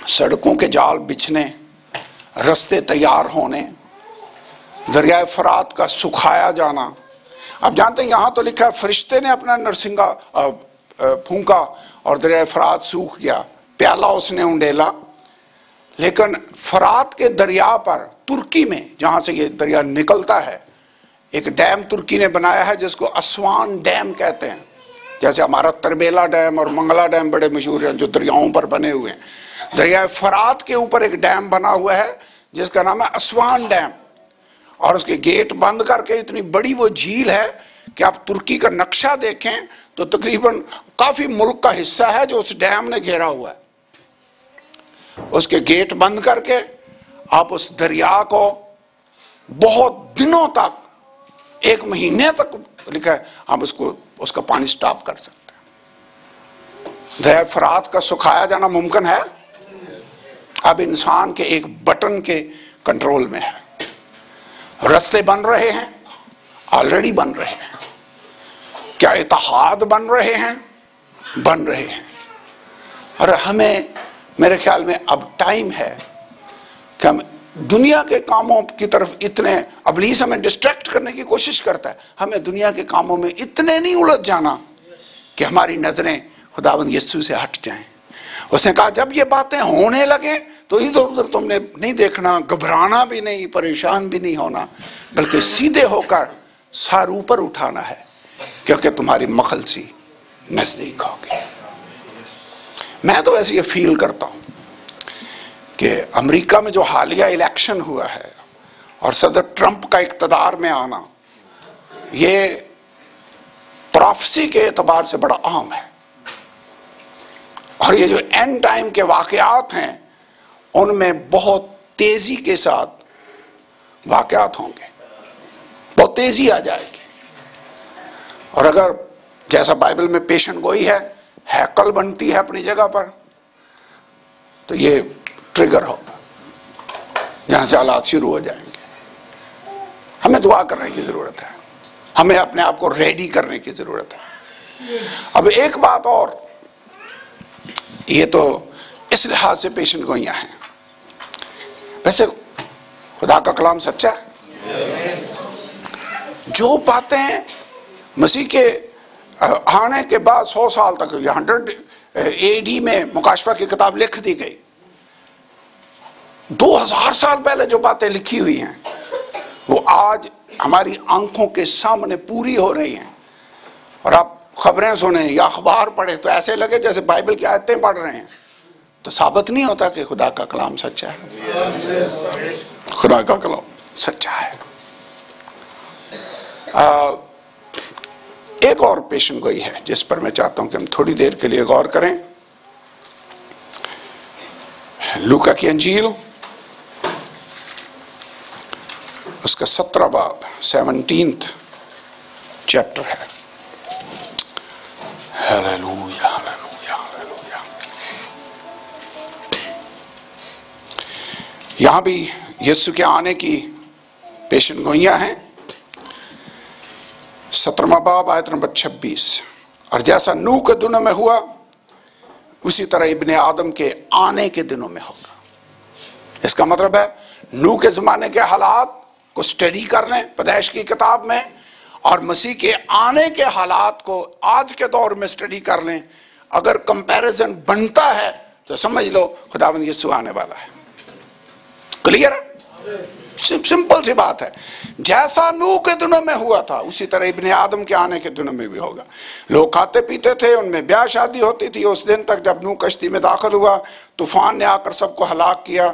سڑکوں کے جال بچھنے، رستے تیار ہونے، دریائے فرات کا سکھایا جانا آپ جانتے ہیں یہاں تو لکھا ہے، فرشتے نے اپنا نرسنگا پھونکا اور دریائے فرات سوکھ گیا۔ پیالہ اس نے انڈیلا لیکن فرات کے دریا پر، ترکی میں، جہاں سے یہ دریا نکلتا ہے، ایک ڈیم ترکی نے بنایا ہے جس کو اسوان ڈیم کہتے ہیں۔ جیسے ہمارا تربیلا ڈیم اور منگلا ڈیم بڑے مشہور ہیں جو دریاؤں پر بنے ہوئے ہیں۔ دریائے فرات کے اوپر ایک ڈیم بنا ہوا ہے، جس کا نام ہے اسوان ڈیم۔ اور اس کے گیٹ بند کر کے اتنی بڑی وہ جھیل ہے کہ آپ ترکی کا نقشہ دیکھیں تو تقریباً کافی ملک کا حصہ ہے جو اس ڈیم نے گھیرا ہوا ہے۔ اس کے گیٹ بند کر کے آپ اس دریا کو بہت دنوں تک، ایک مہینے تک لکھا ہے، ہم اس کو، اس کا پانی سٹاپ کر سکتے ہیں۔ دریا فرات کا سکھایا جانا ممکن ہے؟ اب انسان کے ایک بٹن کے کنٹرول میں ہے۔ رستے بن رہے ہیں آلریڈی بن رہے ہیں۔ کیا اتحاد بن رہے ہیں؟ بن رہے ہیں۔ اور ہمیں، میرے خیال میں اب ٹائم ہے کہ ہم دنیا کے کاموں کی طرف اتنے ابلیس ہمیں ڈسٹریکٹ کرنے کی کوشش کرتا ہے۔ ہمیں دنیا کے کاموں میں اتنے نہیں الجھ جانا کہ ہماری نظریں خداوند یسو سے ہٹ جائیں۔ اس نے کہا، جب یہ باتیں ہونے لگیں تو ادھر ادھر تم نے نہیں دیکھنا، گھبرانا بھی نہیں، پریشان بھی نہیں ہونا، بلکہ سیدھے ہو کر سار اوپر اٹھانا ہے، کیونکہ تمہاری مخل سی نزدیک ہوگی۔ میں تو ایسے یہ فیل کرتا ہوں کہ امریکہ میں جو حالیہ الیکشن ہوا ہے اور صدر ٹرمپ کا اقتدار میں آنا، یہ پروفسی کے اعتبار سے بڑا عام ہے۔ اور یہ جو اینڈ ٹائم کے واقعات ہیں، ان میں بہت تیزی کے ساتھ واقعات ہوں گے۔ بہت تیزی آ جائے گی۔ اور اگر جیسا بائبل میں پیشن گوئی ہے ہیکل بنتی ہے اپنی جگہ پر، تو یہ ٹریگر ہوگا۔ جہاں سے حالات شروع ہو جائیں گے۔ ہمیں دعا کرنے کی ضرورت ہے۔ ہمیں اپنے آپ کو ریڈی کرنے کی ضرورت ہے۔ اب ایک بات اور یہ تو اس لحاظ سے پیشن گوئیاں ہیں۔ ویسے خدا کا کلام سچا ہے؟ جو باتیں مسیح کے آنے کے بعد سو سال تک، یا ہنڈریڈ اے ڈی میں مکاشفہ کی کتاب لکھ دی گئی۔ دو ہزار سال پہلے جو باتیں لکھی ہوئی ہیں، وہ آج ہماری آنکھوں کے سامنے پوری ہو رہی ہیں۔ اور آپ خبریں سنیں یا اخبار پڑھیں تو ایسے لگے جیسے بائبل کی آیتیں پڑھ رہے ہیں۔ تو ثابت نہیں ہوتا کہ خدا کا کلام سچا ہے۔ خدا کا کلام سچا ہے۔ ایک اور پیشن گوئی ہے جس پر میں چاہتا ہوں کہ ہم تھوڑی دیر کے لیے غور کریں۔ لوکا کی انجیل، اس کا سترہ باب، سیونٹینتھ چیپٹر ہے۔ یہاں بھی یسو کے آنے کی پیشن گوئیاں ہیں۔ سترما باب، آیت نمبر چھبیس۔ اور جیسا نو کے دنوں میں ہوا، اسی طرح ابن آدم کے آنے کے دنوں میں ہوگا۔ اس کا مطلب ہے نو کے زمانے کے حالات کو سٹڈی کر لیں، پیدائش کی کتاب میں اور مسیح کے آنے کے حالات کو آج کے دور میں سٹڈی کر لیں، اگر کمپیریزن بنتا ہے تو سمجھ لو خداوند یسو آنے والا ہے۔ کلیئر سمپل سی بات ہے۔ جیسا نو کے دنوں میں ہوا تھا، اسی طرح ابن آدم کے آنے کے دنوں میں بھی ہوگا۔ لوگ کھاتے پیتے تھے، ان میں بیاہ شادی ہوتی تھی۔ اس دن تک جب نو کشتی میں داخل ہوا، طوفان نے آ کر سب کو ہلاک کیا۔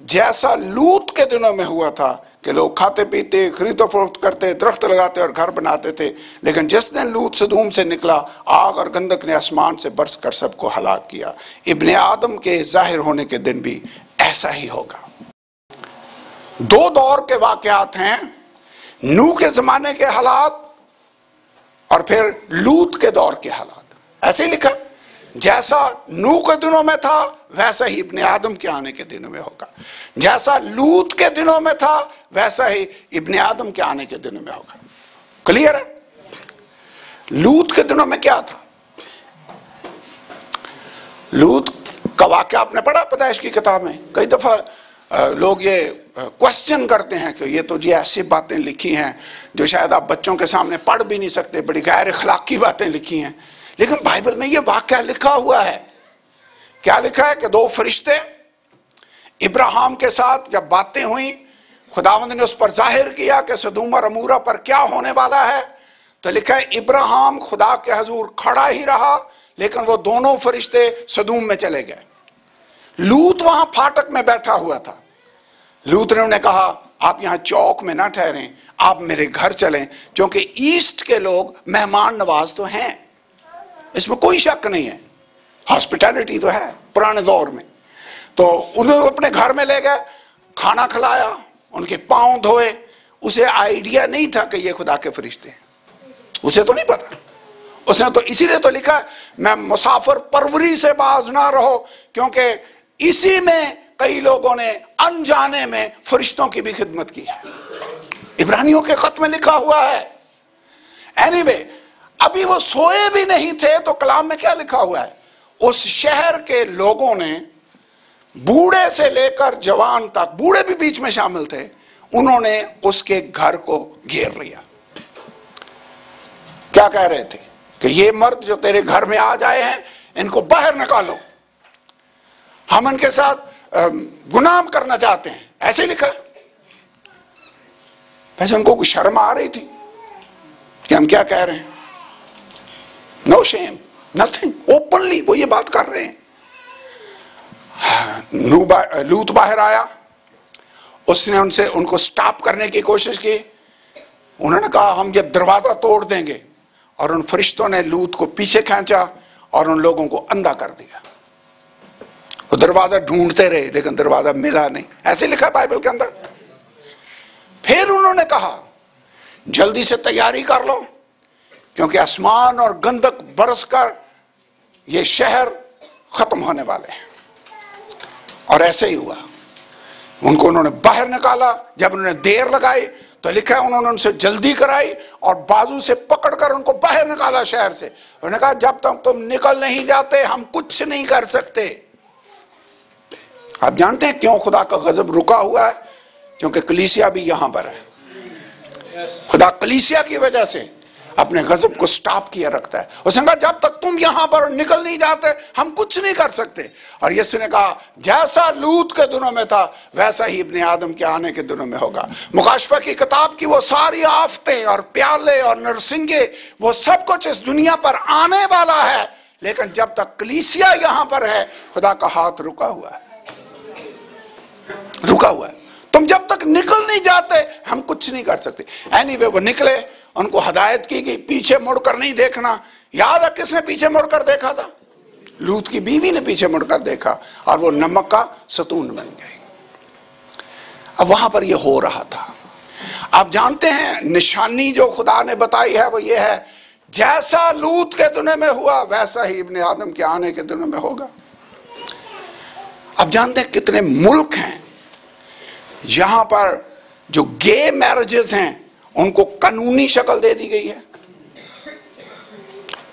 جیسا لوت کے دنوں میں ہوا تھا کہ لوگ کھاتے پیتے، خرید و فروخت کرتے، درخت لگاتے اور گھر بناتے تھے، لیکن جس دن لوت صدوم سے نکلا، آگ اور گندک نے آسمان سے برس کر سب کو ہلاک کیا۔ ابن آدم کے ظاہر ہونے کے دن بھی ایسا ہی ہوگا۔ دو دور کے واقعات ہیں۔ نو کے زمانے کے حالات اور پھر لوت کے دور کے حالات۔ ایسے ہی لکھا۔ جیسا نو کے دنوں میں تھا، ویسا ہی ابن آدم کے آنے کے دنوں میں ہوگا۔ جیسا لوت کے دنوں میں تھا، ویسا ہی ابن آدم کے آنے کے دنوں میں ہوگا۔ کلیئر ہے؟ لوت کے دنوں میں کیا تھا؟ لوت کا واقعہ آپ نے پڑھا پیدائش کی کتاب میں۔ کئی دفعہ لوگ یہ کوشچن کرتے ہیں کہ یہ تو جی ایسی باتیں لکھی ہیں جو شاید آپ بچوں کے سامنے پڑھ بھی نہیں سکتے، بڑی غیر اخلاقی باتیں لکھی ہیں۔ لیکن بائبل میں یہ واقعہ لکھا ہوا ہے۔ کیا لکھا ہے کہ دو فرشتے ابراہم کے ساتھ جب باتیں ہوئیں، خداوند نے اس پر ظاہر کیا کہ صدوم اور امورہ پر کیا ہونے والا ہے۔ تو لکھا ہے ابراہم خدا کے حضور کھڑا ہی رہا، لیکن وہ دونوں فرشتے صدوم میں چلے گئے۔ لوت وہاں پھاٹک میں بیٹھا ہوا تھا۔ لوت نے انہیں کہا، آپ یہاں چوک میں نہ ٹھہریں، آپ میرے گھر چلیں کیونکہ ایسٹ کے لوگ مہمان نواز تو ہیں۔ اس میں کوئی شک نہیں ہے۔ ہاسپٹیلٹی تو ہے پرانے دور میں۔ تو انہوں اپنے گھر میں لے گئے کھانا کھلایا ان کے پاؤں دھوئے۔ اسے آئیڈیا نہیں تھا کہ یہ خدا کے فرشتے ہیں۔ اسے تو نہیں پتا۔ اس نے تو اسی لیے تو لکھا میں مسافر پروری سے باز نہ رہو کیونکہ اسی میں کئی لوگوں نے انجانے میں فرشتوں کی بھی خدمت کی ہے۔ عبرانیوں کے خط میں لکھا ہوا ہے۔ اینی anyway, ابھی وہ سوئے بھی نہیں تھے تو کلام میں کیا لکھا ہوا ہے؟ اس شہر کے لوگوں نے بوڑھے سے لے کر جوان تک، بوڑھے بھی بیچ میں شامل تھے، انہوں نے اس کے گھر کو گھیر لیا۔ کیا کہہ رہے تھے؟ کہ یہ مرد جو تیرے گھر میں آ جائے ہیں، ان کو باہر نکالو۔ ہم ان کے ساتھ گنام کرنا چاہتے ہیں۔ ایسے لکھا۔ ویسے ان کو شرم آ رہی تھی کہ ہم کیا کہہ رہے ہیں؟ نو شیم نتھنگ اوپنلی وہ یہ بات کر رہے ہیں۔ لوت باہر آیا۔ اس نے ان سے ان کو سٹاپ کرنے کی کوشش کی۔ انہوں نے کہا، ہم یہ دروازہ توڑ دیں گے۔ اور ان فرشتوں نے لوت کو پیچھے کھینچا اور ان لوگوں کو اندھا کر دیا۔ وہ دروازہ ڈھونڈتے رہے، لیکن دروازہ ملا نہیں۔ ایسے لکھا بائبل کے اندر۔ پھر انہوں نے کہا، جلدی سے تیاری کر لو۔ کیونکہ آسمان اور گندک برس کر یہ شہر ختم ہونے والے ہیں۔ اور ایسے ہی ہوا۔ ان کو انہوں نے باہر نکالا۔ جب انہوں نے دیر لگائی تو لکھا ہے، انہوں نے ان سے جلدی کرائی اور بازو سے پکڑ کر ان کو باہر نکالا شہر سے۔ انہوں نے کہا، جب تک تم نکل نہیں جاتے، ہم کچھ نہیں کر سکتے۔ آپ جانتے ہیں کیوں خدا کا غضب رکا ہوا ہے؟ کیونکہ کلیسیا بھی یہاں پر ہے۔ خدا کلیسیا کی وجہ سے۔ اپنے غضب کو سٹاپ کیا رکھتا ہے۔ اس نے کہا جب تک تم یہاں پر نکل نہیں جاتے ہم کچھ نہیں کر سکتے۔ اور یسو نے کہا جیسا لوت کے دنوں میں تھا ویسا ہی ابن آدم کے آنے کے دنوں میں ہوگا۔ مکاشفہ کی کتاب کی وہ ساری آفتیں اور پیالے اور نرسنگے وہ سب کچھ اس دنیا پر آنے والا ہے۔ لیکن جب تک کلیسیا یہاں پر ہے خدا کا ہاتھ رکا ہوا ہے۔ رکا ہوا ہے۔ تم جب تک نکل نہیں جاتے ہم کچھ نہیں کر سکتے۔ اینی anyway, وہ نکلے۔ ان کو ہدایت کی گئی، پیچھے مڑ کر نہیں دیکھنا۔ یاد ہے کس نے پیچھے مڑ کر دیکھا تھا؟ لوت کی بیوی نے پیچھے مڑ کر دیکھا اور وہ نمک کا ستون بن گئی۔ اب وہاں پر یہ ہو رہا تھا۔ آپ جانتے ہیں، نشانی جو خدا نے بتائی ہے وہ یہ ہے، جیسا لوت کے دنوں میں ہوا، ویسا ہی ابن آدم کے آنے کے دنوں میں ہوگا۔ اب جانتے ہیں کتنے ملک ہیں یہاں پر جو گے میرجز ہیں ان کو قانونی شکل دے دی گئی ہے۔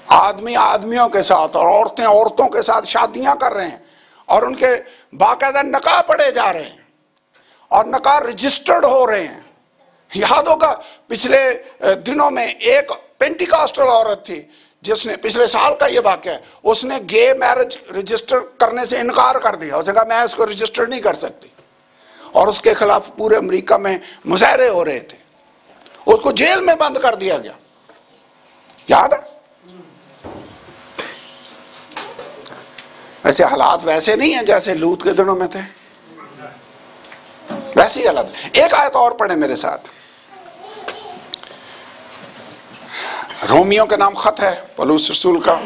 آدمی آدمیوں کے ساتھ اور عورتیں عورتوں کے ساتھ شادیاں کر رہے ہیں اور ان کے باقاعدہ نکاح پڑے جا رہے ہیں اور نکاح رجسٹرڈ ہو رہے ہیں۔ یاد ہوگا پچھلے دنوں میں ایک پینٹیکاسٹل عورت تھی جس نے پچھلے سال کا یہ واقعہ ہے، اس نے گے میرج رجسٹر کرنے سے انکار کر دیا۔ اس نے کہا، میں اس کو رجسٹر نہیں کر سکتی۔ اور اس کے خلاف پورے امریکہ میں مظاہرے ہو رہے تھے۔ اس کو جیل میں بند کر دیا گیا۔ یاد ہے؟ ویسے حالات ویسے نہیں ہیں جیسے لوت کے دنوں میں تھے۔ ویسے ہی حالات ایک آیت اور پڑھے میرے ساتھ۔ رومیوں کے نام خط ہے پلوس رسول کا۔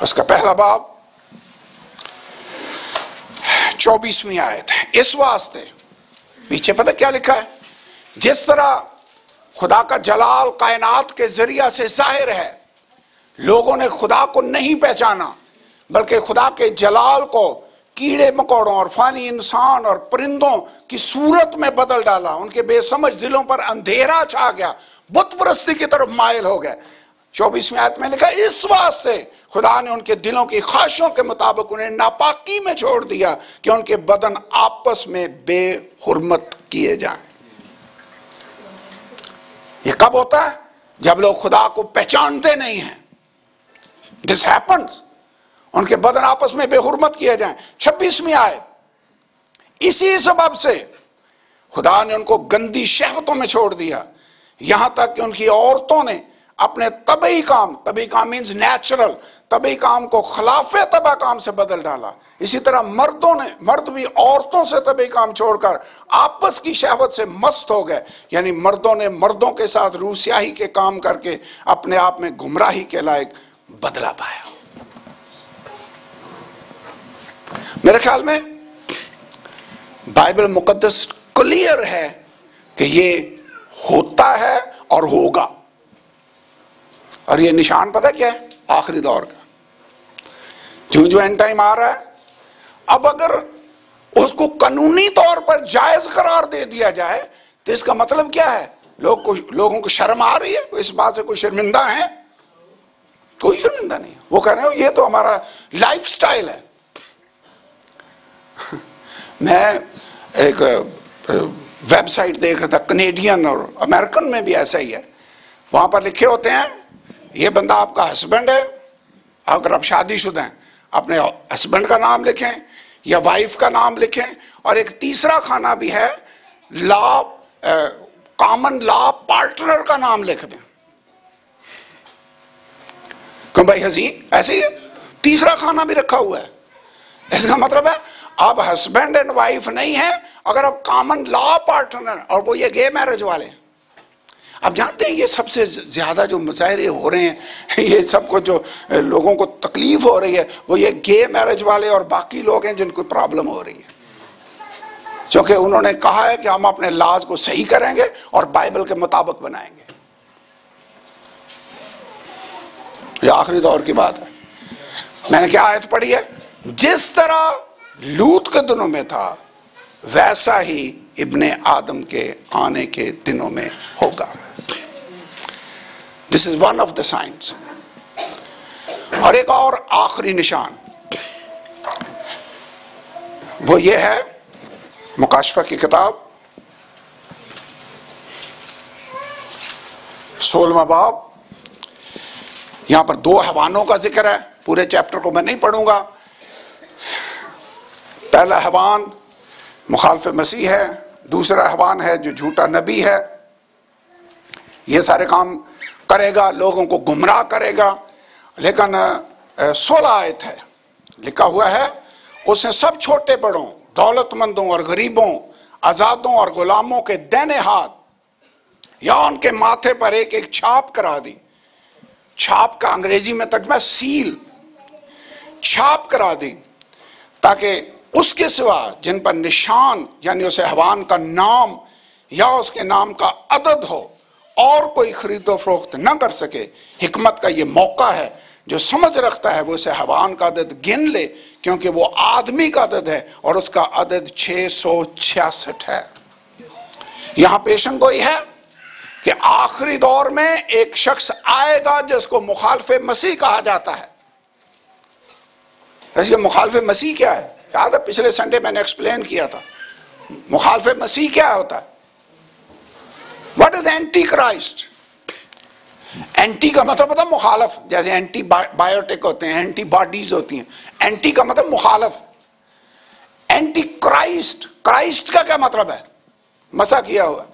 اس کا پہلا باب۔ چوبیسویں آیت۔ ہے اس واسطے، پیچھے پتہ کیا لکھا ہے؟ جس طرح خدا کا جلال کائنات کے ذریعہ سے ظاہر ہے۔ لوگوں نے خدا کو نہیں پہچانا، بلکہ خدا کے جلال کو کیڑے مکوڑوں اور فانی انسان اور پرندوں کی صورت میں بدل ڈالا۔ ان کے بے سمجھ دلوں پر اندھیرا چھا گیا۔ بت پرستی کی طرف مائل ہو گئے۔ چوبیسویں آیت میں لکھا اس واسطے خدا نے ان کے دلوں کی خواہشوں کے مطابق انہیں ناپاکی میں چھوڑ دیا کہ ان کے بدن آپس میں بے حرمت کیے جائیں۔ یہ کب ہوتا ہے؟ جب لوگ خدا کو پہچانتے نہیں ہیں۔ دس ہیپنس ان کے بدن آپس میں بے حرمت کیے جائیں۔ چھبیسویں آئے اسی سبب سے خدا نے ان کو گندی شہوتوں میں چھوڑ دیا۔ یہاں تک کہ ان کی عورتوں نے اپنے طبعی کام طبعی کام مینز نیچرل طبعی کام کو خلاف طبع کام سے بدل ڈالا۔ اسی طرح مردوں نے مرد بھی عورتوں سے طبعی کام چھوڑ کر آپس کی شہوت سے مست ہو گئے۔ یعنی مردوں نے مردوں کے ساتھ روسیاہی کے کام کر کے اپنے آپ میں گمراہی کے لائق بدلا پایا۔ میرے خیال میں بائبل مقدس کلیئر ہے کہ یہ ہوتا ہے اور ہوگا۔ اور یہ نشان پتہ کیا ہے؟ آخری دور کا۔ جو جو اینڈ ٹائم آ رہا ہے؟ اب اگر اس کو قانونی طور پر جائز قرار دے دیا جائے تو اس کا مطلب کیا ہے؟ لوگ کو لوگوں کو شرم آ رہی ہے، اس بات سے کوئی شرمندہ ہے کوئی شرمندہ نہیں وہ کہہ رہے ہیں، یہ تو ہمارا لائف سٹائل ہے۔ میں ایک ویب سائٹ دیکھ رہا تھا کنیڈین اور امریکن میں بھی ایسا ہی ہے۔ وہاں پر لکھے ہوتے ہیں، یہ بندہ آپ کا ہسبینڈ ہے اگر آپ شادی شدہ ہیں اپنے ہسبینڈ کا نام لکھیں یا وائف کا نام لکھیں اور ایک تیسرا کھانا بھی ہے، لا کامن لا پارٹنر کا نام لکھ دیں۔ کیوں بھائی حضی ایسے ہی تیسرا کھانا بھی رکھا ہوا ہے۔ اس کا مطلب ہے آپ ہسبینڈ اینڈ وائف نہیں ہیں، اگر آپ کامن لا پارٹنر اور وہ یہ گے میرج والے۔ ہیں آپ جانتے ہیں یہ سب سے زیادہ جو مظاہرے ہو رہے ہیں، یہ سب کو جو لوگوں کو تکلیف ہو رہی ہے، وہ یہ گے میرج والے اور باقی لوگ ہیں جن کو پرابلم ہو رہی ہے۔ چونکہ انہوں نے کہا ہے کہ ہم اپنے لاز کو صحیح کریں گے اور بائبل کے مطابق بنائیں گے۔ یہ آخری دور کی بات ہے۔ میں نے کیا آیت پڑھی ہے؟ جس طرح لوت کے دنوں میں تھا، ویسا ہی ابن آدم کے آنے کے دنوں میں ہوگا۔ This is one of the science اور ایک اور آخری نشان. وہ یہ ہے مکاشفہ کی کتاب. سولہواں باب. یہاں پر دو حوانوں کا ذکر ہے. پورے چیپٹر کو میں نہیں پڑھوں گا. پہلا حوان مخالف مسیح ہے. دوسرا حوان ہے جو جھوٹا نبی ہے. یہ سارے کام کرے گا، لوگوں کو گمراہ کرے گا۔ لیکن سولہ آیت ہے، لکھا ہوا ہے، اس نے سب چھوٹے بڑوں دولت مندوں اور غریبوں، آزادوں اور غلاموں کے دینے ہاتھ یا ان کے ماتھے پر ایک ایک چھاپ کرا دی۔ چھاپ کا انگریزی میں ترجمہ سیل۔ چھاپ کرا دی، تاکہ اس کے سوا جن پر نشان یعنی اسے حوان کا نام یا اس کے نام کا عدد ہو اور کوئی خرید و فروخت نہ کر سکے، حکمت کا یہ موقع ہے، جو سمجھ رکھتا ہے وہ اسے حوان کا عدد گن لے، کیونکہ وہ آدمی کا عدد ہے اور اس کا عدد چھ سو چھیاسٹھ ہے۔ یہاں پیشن گوئی ہے کہ آخری دور میں ایک شخص آئے گا جس کو مخالف مسیح کہا جاتا ہے۔ ایسے مخالف مسیح کیا ہے؟ یاد ہے، پچھلے سنڈے میں نے ایکسپلین کیا تھا۔ مخالف مسیح کیا ہوتا ہے؟ What is anti Christ anti کا مطلب ہوتا ہے مخالف جیسے اینٹی بایوٹک ہوتے ہیں اینٹی باڈیز ہوتی ہیں. اینٹی کا مطلب مخالف اینٹی کرائسٹ کرائسٹ کا کیا مطلب ہے? مسا کیا ہوا?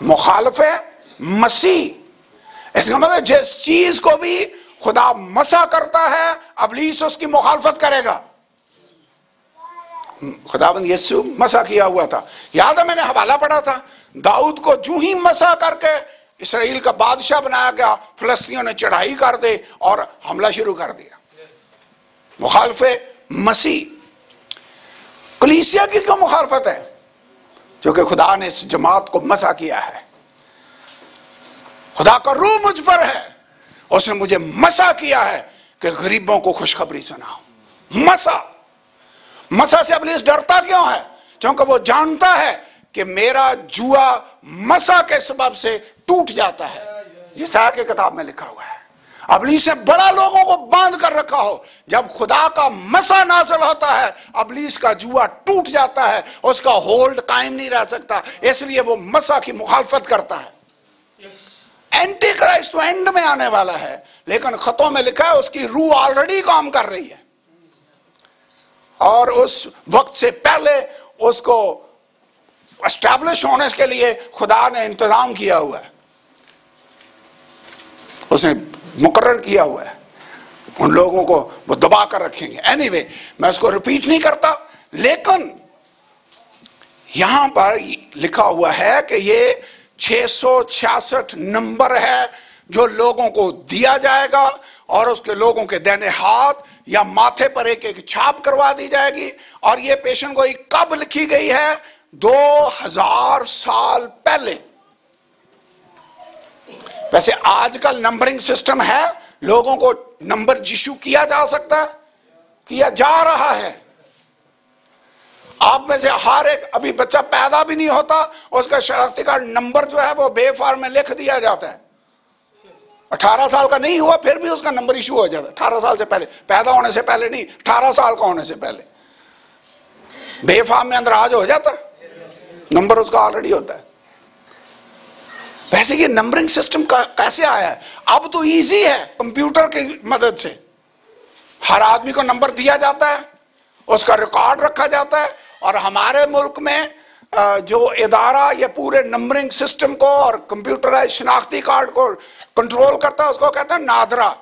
مخالف ہے مسیح. اس کا مطلب جس چیز کو بھی خدا مسا کرتا ہے، ابلیس اس کی مخالفت کرے گا. خدا بند یسو مسا کیا ہوا تھا. یاد ہے میں نے حوالہ پڑھا تھا؟ داؤد کو جو ہی مسا کر کے اسرائیل کا بادشاہ بنایا گیا فلسطینوں نے چڑھائی کر دے اور حملہ شروع کر دیا۔ مخالف مسیح، کلیسیا کی کیوں مخالفت ہے؟ جو کہ خدا نے اس جماعت کو مسا کیا ہے۔ خدا کا روح مجھ پر ہے، اس نے مجھے مسا کیا ہے کہ غریبوں کو خوشخبری سناؤ مسا مسا سے ابلیس ڈرتا کیوں ہے؟ کیونکہ وہ جانتا ہے کہ میرا جوا مسا کے سبب سے ٹوٹ جاتا ہے۔ یہ سایہ کے کتاب میں لکھا ہوا ہے۔ ابلیس نے بڑا لوگوں کو باندھ کر رکھا ہو۔ جب خدا کا مسا نازل ہوتا ہے، ابلیس کا جوا ٹوٹ جاتا ہے۔ اس کا ہولڈ قائم نہیں رہ سکتا۔ اس لیے وہ مسا کی مخالفت کرتا ہے۔ اینٹی کرائسٹ تو اینڈ میں آنے والا ہے۔ لیکن خطوں میں لکھا ہے، اس کی روح آلریڈی کام کر رہی ہے۔ اور اس وقت سے پہلے اس کو اسٹیبلش ہونے کے لیے خدا نے انتظام کیا ہوا ہے۔ اس نے مقرر کیا ہوا ہے۔ ان لوگوں کو وہ دبا کر رکھیں گے۔ اینی anyway, میں اس کو ریپیٹ نہیں کرتا لیکن یہاں پر لکھا ہوا ہے کہ یہ چھ سو چھیاسٹھ نمبر ہے جو لوگوں کو دیا جائے گا اور اس کے لوگوں کے دینے ہاتھ یا ماتھے پر ایک ایک چھاپ کروا دی جائے گی۔ اور یہ پیشن گوئی کب لکھی گئی ہے؟ دو ہزار سال پہلے۔ ویسے آج کل نمبرنگ سسٹم ہے، لوگوں کو نمبر جشو کیا جا سکتا ہے، کیا جا رہا ہے۔ آپ میں سے ہر ایک، ابھی بچہ پیدا بھی نہیں ہوتا، اس کا شناختی کارڈ نمبر جو ہے وہ بے فار میں لکھ دیا جاتا ہے۔ اٹھارہ سال کا نہیں ہوا، پھر بھی اس کا نمبر ایشو ہو جاتا ہے۔ اٹھارہ سال سے پہلے، پیدا ہونے سے پہلے نہیں، اٹھارہ سال کا ہونے سے پہلے۔ بے فارم میں اندر آج ہو جاتا۔ نمبر اس کا آلریڈی ہوتا ہے۔ ویسے یہ نمبرنگ سسٹم کیسے آیا ہے؟ اب تو ایزی ہے کمپیوٹر کی مدد سے۔ ہر آدمی کو نمبر دیا جاتا ہے، اس کا ریکارڈ رکھا جاتا ہے اور ہمارے ملک میں جو ادارہ یا پورے نمبرنگ سسٹم کو اور کمپیوٹرائز شناختی کارڈ کو کنٹرول کرتا ہے، اس کو کہتا ہے NADRA.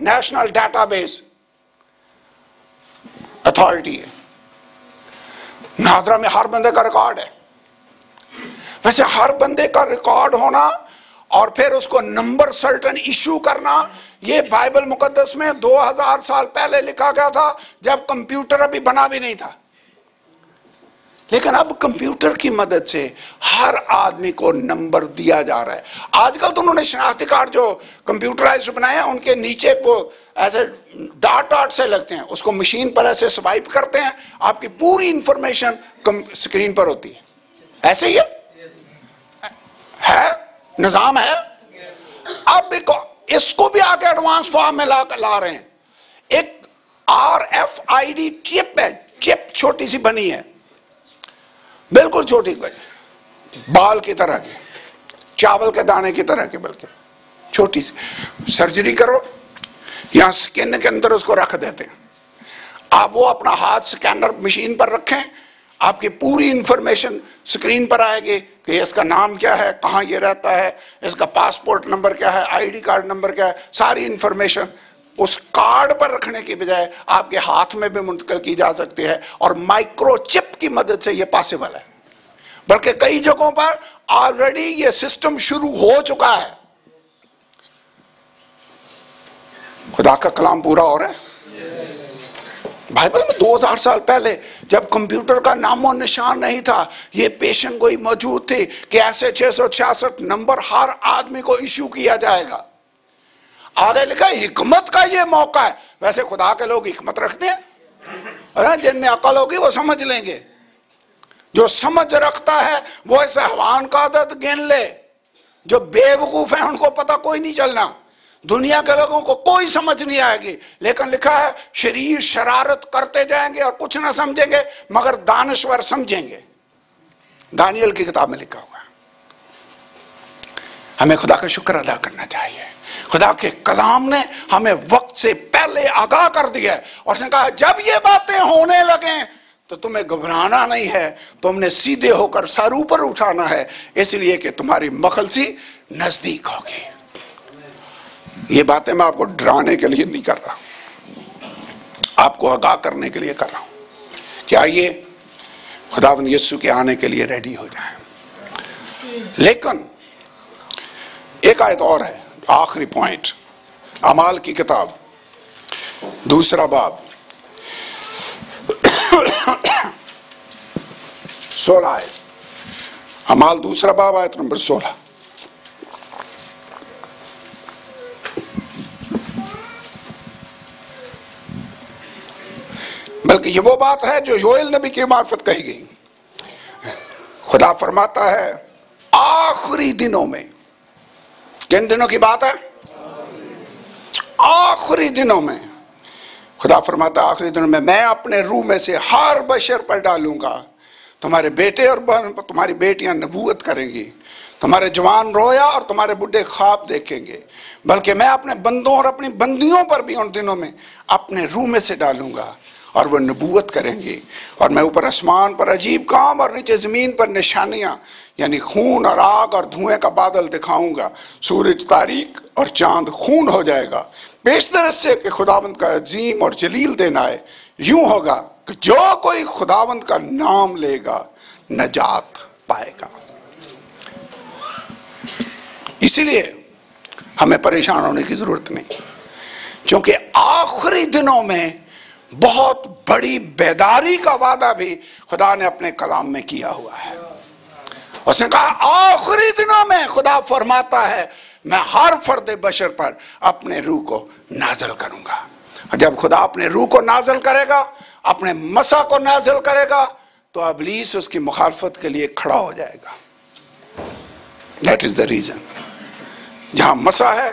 National database authority ہے۔ نادرا میں ہر بندے کا ریکارڈ ہے۔ ویسے ہر بندے کا ریکارڈ ہونا اور پھر اس کو نمبر سلٹن ایشو کرنا، یہ بائبل مقدس میں دو ہزار سال پہلے لکھا گیا تھا، جب کمپیوٹر ابھی بنا بھی نہیں تھا۔ لیکن اب کمپیوٹر کی مدد سے ہر آدمی کو نمبر دیا جا رہا ہے۔ آج کل تو انہوں نے شناختی کارڈ جو کمپیوٹرائز بنایا ان کے نیچے وہ ایسے ڈاٹ ڈاٹ سے لگتے ہیں۔ اس کو مشین پر ایسے سوائپ کرتے ہیں، آپ کی پوری انفارمیشن سکرین پر ہوتی ہے۔ ایسے ہی ہے؟ نظام ہے؟ اب اس کو بھی آگے ایڈوانس فارم میں لا رہے ہیں۔ ایک آر ایف آئی ڈی چپ ہے، چپ چھوٹی سی بنی ہے۔ بالکل چھوٹی بال کی طرح کی۔ چاول کے دانے کی طرح کی بلکہ۔ چھوٹی سی۔ سرجری کرو۔ یہاں سکن کے اندر اس کو رکھ دیتے ہیں۔ آپ وہ اپنا ہاتھ سکینر مشین پر رکھیں۔ آپ کی پوری انفارمیشن سکرین پر آئے گی کہ اس کا نام کیا ہے، کہاں یہ رہتا ہے، اس کا پاسپورٹ نمبر کیا ہے، آئی ڈی کارڈ نمبر کیا ہے، ساری انفارمیشن۔ اس کارڈ پر رکھنے کی بجائے آپ کے ہاتھ میں بھی منتقل کی جا سکتی ہے اور مائکرو چپ کی مدد سے یہ پاسبل ہے۔ بلکہ کئی جگہوں پر آلریڈی یہ سسٹم شروع ہو چکا ہے۔ خدا کا کلام پورا ہو رہا ہے۔ بائبل میں دو ہزار سال پہلے جب کمپیوٹر کا نام و نشان نہیں تھا، یہ پیشن گوئی موجود تھی کہ ایسے چھ سو چھیاسٹھ نمبر ہر آدمی کو ایشو کیا جائے گا۔ آگے لکھا حکمت کا یہ موقع ہے۔ ویسے خدا کے لوگ حکمت رکھتے ہیں۔ ہاں، جن میں عقل ہوگی وہ سمجھ لیں گے۔ جو سمجھ رکھتا ہے، وہ اس حوان کا عدد گن لے۔ جو بے وقوف ہیں، ان کو پتہ کوئی نہیں چلنا۔ دنیا کے لوگوں کو کوئی سمجھ نہیں آئے گی۔ لیکن لکھا ہے، شریر شرارت کرتے جائیں گے اور کچھ نہ سمجھیں گے، مگر دانشور سمجھیں گے۔ دانیل کی کتاب میں لکھا ہوا ہے۔ ہمیں خدا کا شکر ادا کرنا چاہیے۔ خدا کے کلام نے ہمیں وقت سے پہلے آگاہ کر دیا ہے اور اس نے کہا، جب یہ باتیں ہونے لگیں تو تمہیں گھبرانا نہیں ہے، تم نے سیدھے ہو کر سر اوپر اٹھانا ہے، اس لیے کہ تمہاری مخلصی نزدیک ہوگی۔ یہ باتیں میں آپ کو ڈرانے کے لیے نہیں کر رہا آپ کو آگاہ کرنے کے لیے کر رہا ہوں۔ کہ آئیے خداون یسو کے آنے کے لیے ریڈی ہو جائیں۔ لیکن ایک آیت اور ہے، آخری پوائنٹ امال کی کتاب۔ دوسرا باب۔ سولہ آئے امال دوسرا باب، آیت نمبر سولہ۔ بلکہ یہ وہ بات ہے جو یوئل نبی کی معرفت کہی گئی۔ خدا فرماتا ہے، آخری دنوں میں کن دنوں کی بات ہے؟ آخری دنوں میں۔ خدا فرماتا آخری دنوں میں میں اپنے روح میں سے ہر بشر پر ڈالوں گا۔ تمہارے بیٹے اور تمہاری بیٹیاں نبوت کریں گی۔ تمہارے جوان رویا اور تمہارے بڈھے خواب دیکھیں گے۔ بلکہ میں اپنے بندوں اور اپنی بندیوں پر بھی ان دنوں میں اپنے روح میں سے ڈالوں گا۔ اور وہ نبوت کریں گے۔ اور میں اوپر اسمان پر عجیب کام اور نیچے زمین پر نشانیاں یعنی خون اور آگ اور دھوئیں کا بادل دکھاؤں گا۔ سورج تاریخ اور چاند خون ہو جائے گا۔ بیشتر اس سے کہ خداوند کا عظیم اور جلیل دینا ہے یوں ہوگا کہ جو کوئی خداوند کا نام لے گا، نجات پائے گا۔ اسی لیے ہمیں پریشان ہونے کی ضرورت نہیں۔ چونکہ آخری دنوں میں بہت بڑی بیداری کا وعدہ بھی خدا نے اپنے کلام میں کیا ہوا ہے۔ اس نے کہا، آخری دنوں میں خدا فرماتا ہے، میں ہر فرد بشر پر اپنے روح کو نازل کروں گا۔ جب خدا اپنے روح کو نازل کرے گا، اپنے مسا کو نازل کرے گا، تو ابلیس اس کی مخالفت کے لیے کھڑا ہو جائے گا۔ دیٹ از دا ریزن جہاں مسا ہے،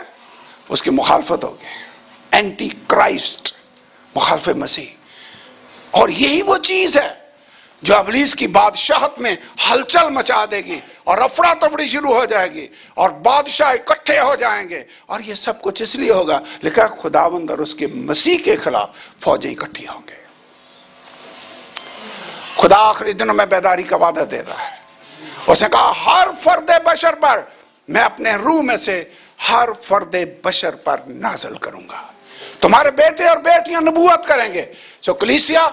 اس کی مخالفت ہوگی۔ اینٹی کرائسٹ مخالف مسیح۔ اور یہی وہ چیز ہے جو ابلیس کی بادشاہت میں ہلچل مچا دے گی اور افڑا تفڑی شروع ہو جائے گی اور بادشاہ اکٹھے ہو جائیں گے۔ اور یہ سب کچھ اس لیے ہوگا لکھا خداوند اور اس کے مسیح کے خلاف فوجیں اکٹھی ہوں گے۔ خدا آخری دنوں میں بیداری کا وعدہ دے رہا ہے۔ اس نے کہا، ہر فرد بشر پر میں اپنے روح میں سے ہر فرد بشر پر نازل کروں گا۔ تمہارے بیٹے اور بیٹیاں نبوت کریں گے۔ سو کلیسیا،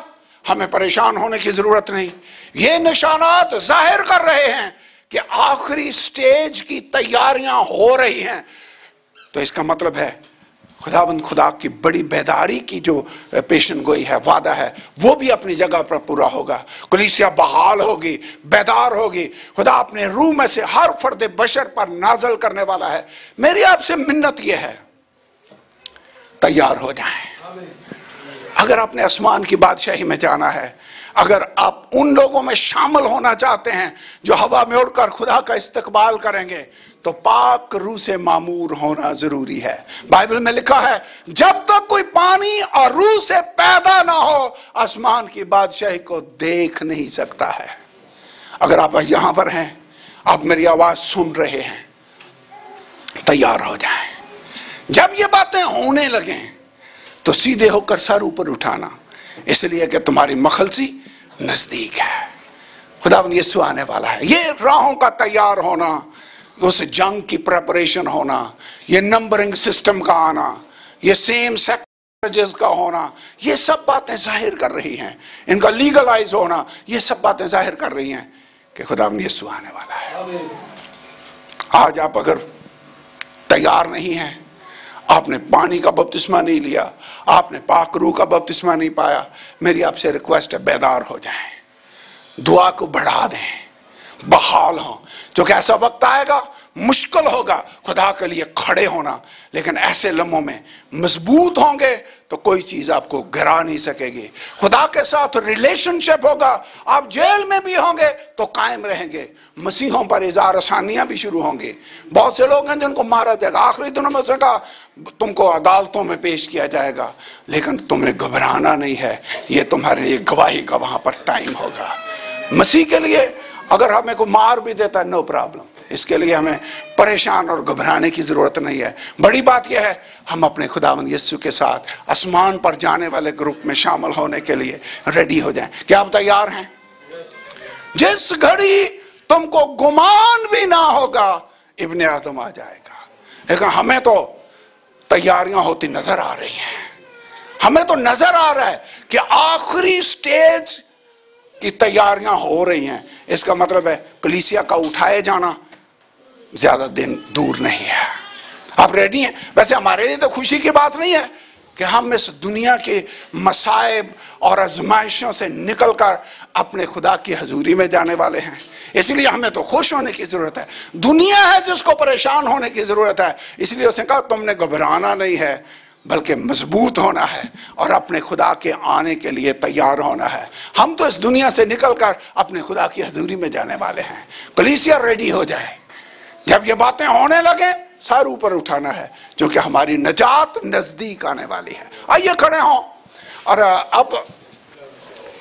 ہمیں پریشان ہونے کی ضرورت نہیں۔ یہ نشانات ظاہر کر رہے ہیں کہ آخری سٹیج کی تیاریاں ہو رہی ہیں۔ تو اس کا مطلب ہے خدا بند خدا کی بڑی بیداری کی جو پیشن گوئی ہے، وعدہ ہے، وہ بھی اپنی جگہ پر پورا ہوگا۔ کلیسیا بحال ہوگی، بیدار ہوگی۔ خدا اپنے روح میں سے ہر فرد بشر پر نازل کرنے والا ہے۔ میری آپ سے منت یہ ہے۔ تیار ہو جائیں۔ اگر اپنے اسمان کی بادشاہی میں جانا ہے، اگر آپ ان لوگوں میں شامل ہونا چاہتے ہیں جو ہوا میں اڑ کر خدا کا استقبال کریں گے، تو پاک روح سے معمور ہونا ضروری ہے۔ بائبل میں لکھا ہے، جب تک کوئی پانی اور روح سے پیدا نہ ہو، آسمان کی بادشاہی کو دیکھ نہیں سکتا ہے۔ اگر آپ یہاں پر ہیں، آپ میری آواز سن رہے ہیں، تیار ہو جائیں۔ جب یہ باتیں ہونے لگیں تو سیدھے ہو کر سر اوپر اٹھانا۔ اس لیے کہ تمہاری مخلصی نزدیک ہے۔ خدا یسو آنے والا ہے۔ یہ راہوں کا تیار ہونا اس جنگ کی پریپریشن ہونا یہ نمبرنگ سسٹم کا آنا یہ سیم سیکٹرجز کا ہونا یہ سب باتیں ظاہر کر رہی ہیں۔ ان کا لیگلائز ہونا یہ سب باتیں ظاہر کر رہی ہیں کہ خدا یسو آنے والا ہے۔ آج آپ اگر تیار نہیں ہیں آپ نے پانی کا بپتسمہ نہیں لیا، آپ نے پاک روح کا بپتسمہ نہیں پایا۔ میری آپ سے ریکویسٹ ہے، بیدار ہو جائیں۔ دعا کو بڑھا دیں۔ بحال ہوں۔ چونکہ ایسا وقت آئے گا، مشکل ہوگا۔ خدا کے لیے کھڑے ہونا۔ لیکن ایسے لمحوں میں مضبوط ہوں گے۔ تو کوئی چیز آپ کو گرا نہیں سکے گی۔ خدا کے ساتھ ریلیشن شپ ہوگا۔ آپ جیل میں بھی ہوں گے تو قائم رہیں گے۔ مسیحوں پر اظہار آسانیاں بھی شروع ہوں گی بہت سے لوگ ہیں جن کو مارا جائے گا۔ آخری دنوں میں سے کہا، تم کو عدالتوں میں پیش کیا جائے گا، لیکن تمہیں گھبرانا نہیں ہے۔ یہ تمہارے لیے گواہی کا وہاں پر ٹائم ہوگا۔ مسیح کے لیے اگر ہمیں کو مار بھی دیتا ہے نو پرابلم اس کے لیے ہمیں پریشان اور گھبرانے کی ضرورت نہیں ہے۔ بڑی بات یہ ہے، ہم اپنے خداوند یسو کے ساتھ اسمان پر جانے والے گروپ میں شامل ہونے کے لیے ریڈی ہو جائیں۔ کیا آپ تیار ہیں؟ جس گھڑی تم کو گمان بھی نہ ہوگا، ابن آدم آ جائے گا۔ لیکن ہمیں تو تیاریاں ہوتی نظر آ رہی ہیں۔ ہمیں تو نظر آ رہا ہے کہ آخری سٹیج کی تیاریاں ہو رہی ہیں۔ اس کا مطلب ہے کلیسیا کا اٹھائے جانا۔ زیادہ دن دور نہیں ہے۔ آپ ریڈی ہیں؟ ویسے ہمارے لیے تو خوشی کی بات نہیں ہے کہ ہم اس دنیا کے مسائب اور ازمائشوں سے نکل کر اپنے خدا کی حضوری میں جانے والے ہیں۔ اس لیے ہمیں تو خوش ہونے کی ضرورت ہے۔ دنیا ہے جس کو پریشان ہونے کی ضرورت ہے۔ اس لیے اس نے کہا، تم نے گھبرانا نہیں ہے، بلکہ مضبوط ہونا ہے اور اپنے خدا کے آنے کے لیے تیار ہونا ہے۔ ہم تو اس دنیا سے نکل کر اپنے خدا کی حضوری میں جانے والے ہیں۔ کلیسیا ریڈی ہو جائے۔ جب یہ باتیں ہونے لگے سر اوپر اٹھانا ہے، جو کہ ہماری نجات نزدیک آنے والی ہے۔ آئیے کھڑے ہوں۔ اور اب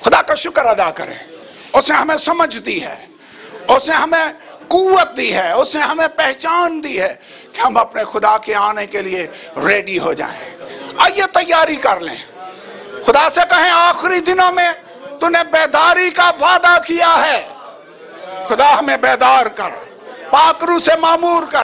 خدا کا شکر ادا کریں۔ اس نے ہمیں سمجھ دی ہے۔ اس نے ہمیں قوت دی ہے۔ اس نے ہمیں پہچان دی ہے کہ ہم اپنے خدا کے آنے کے لیے ریڈی ہو جائیں۔ آئیے تیاری کر لیں۔ خدا سے کہیں، آخری دنوں میں تو نے بیداری کا وعدہ کیا ہے۔ خدا ہمیں بیدار کر۔ پاکرو سے معمور کر۔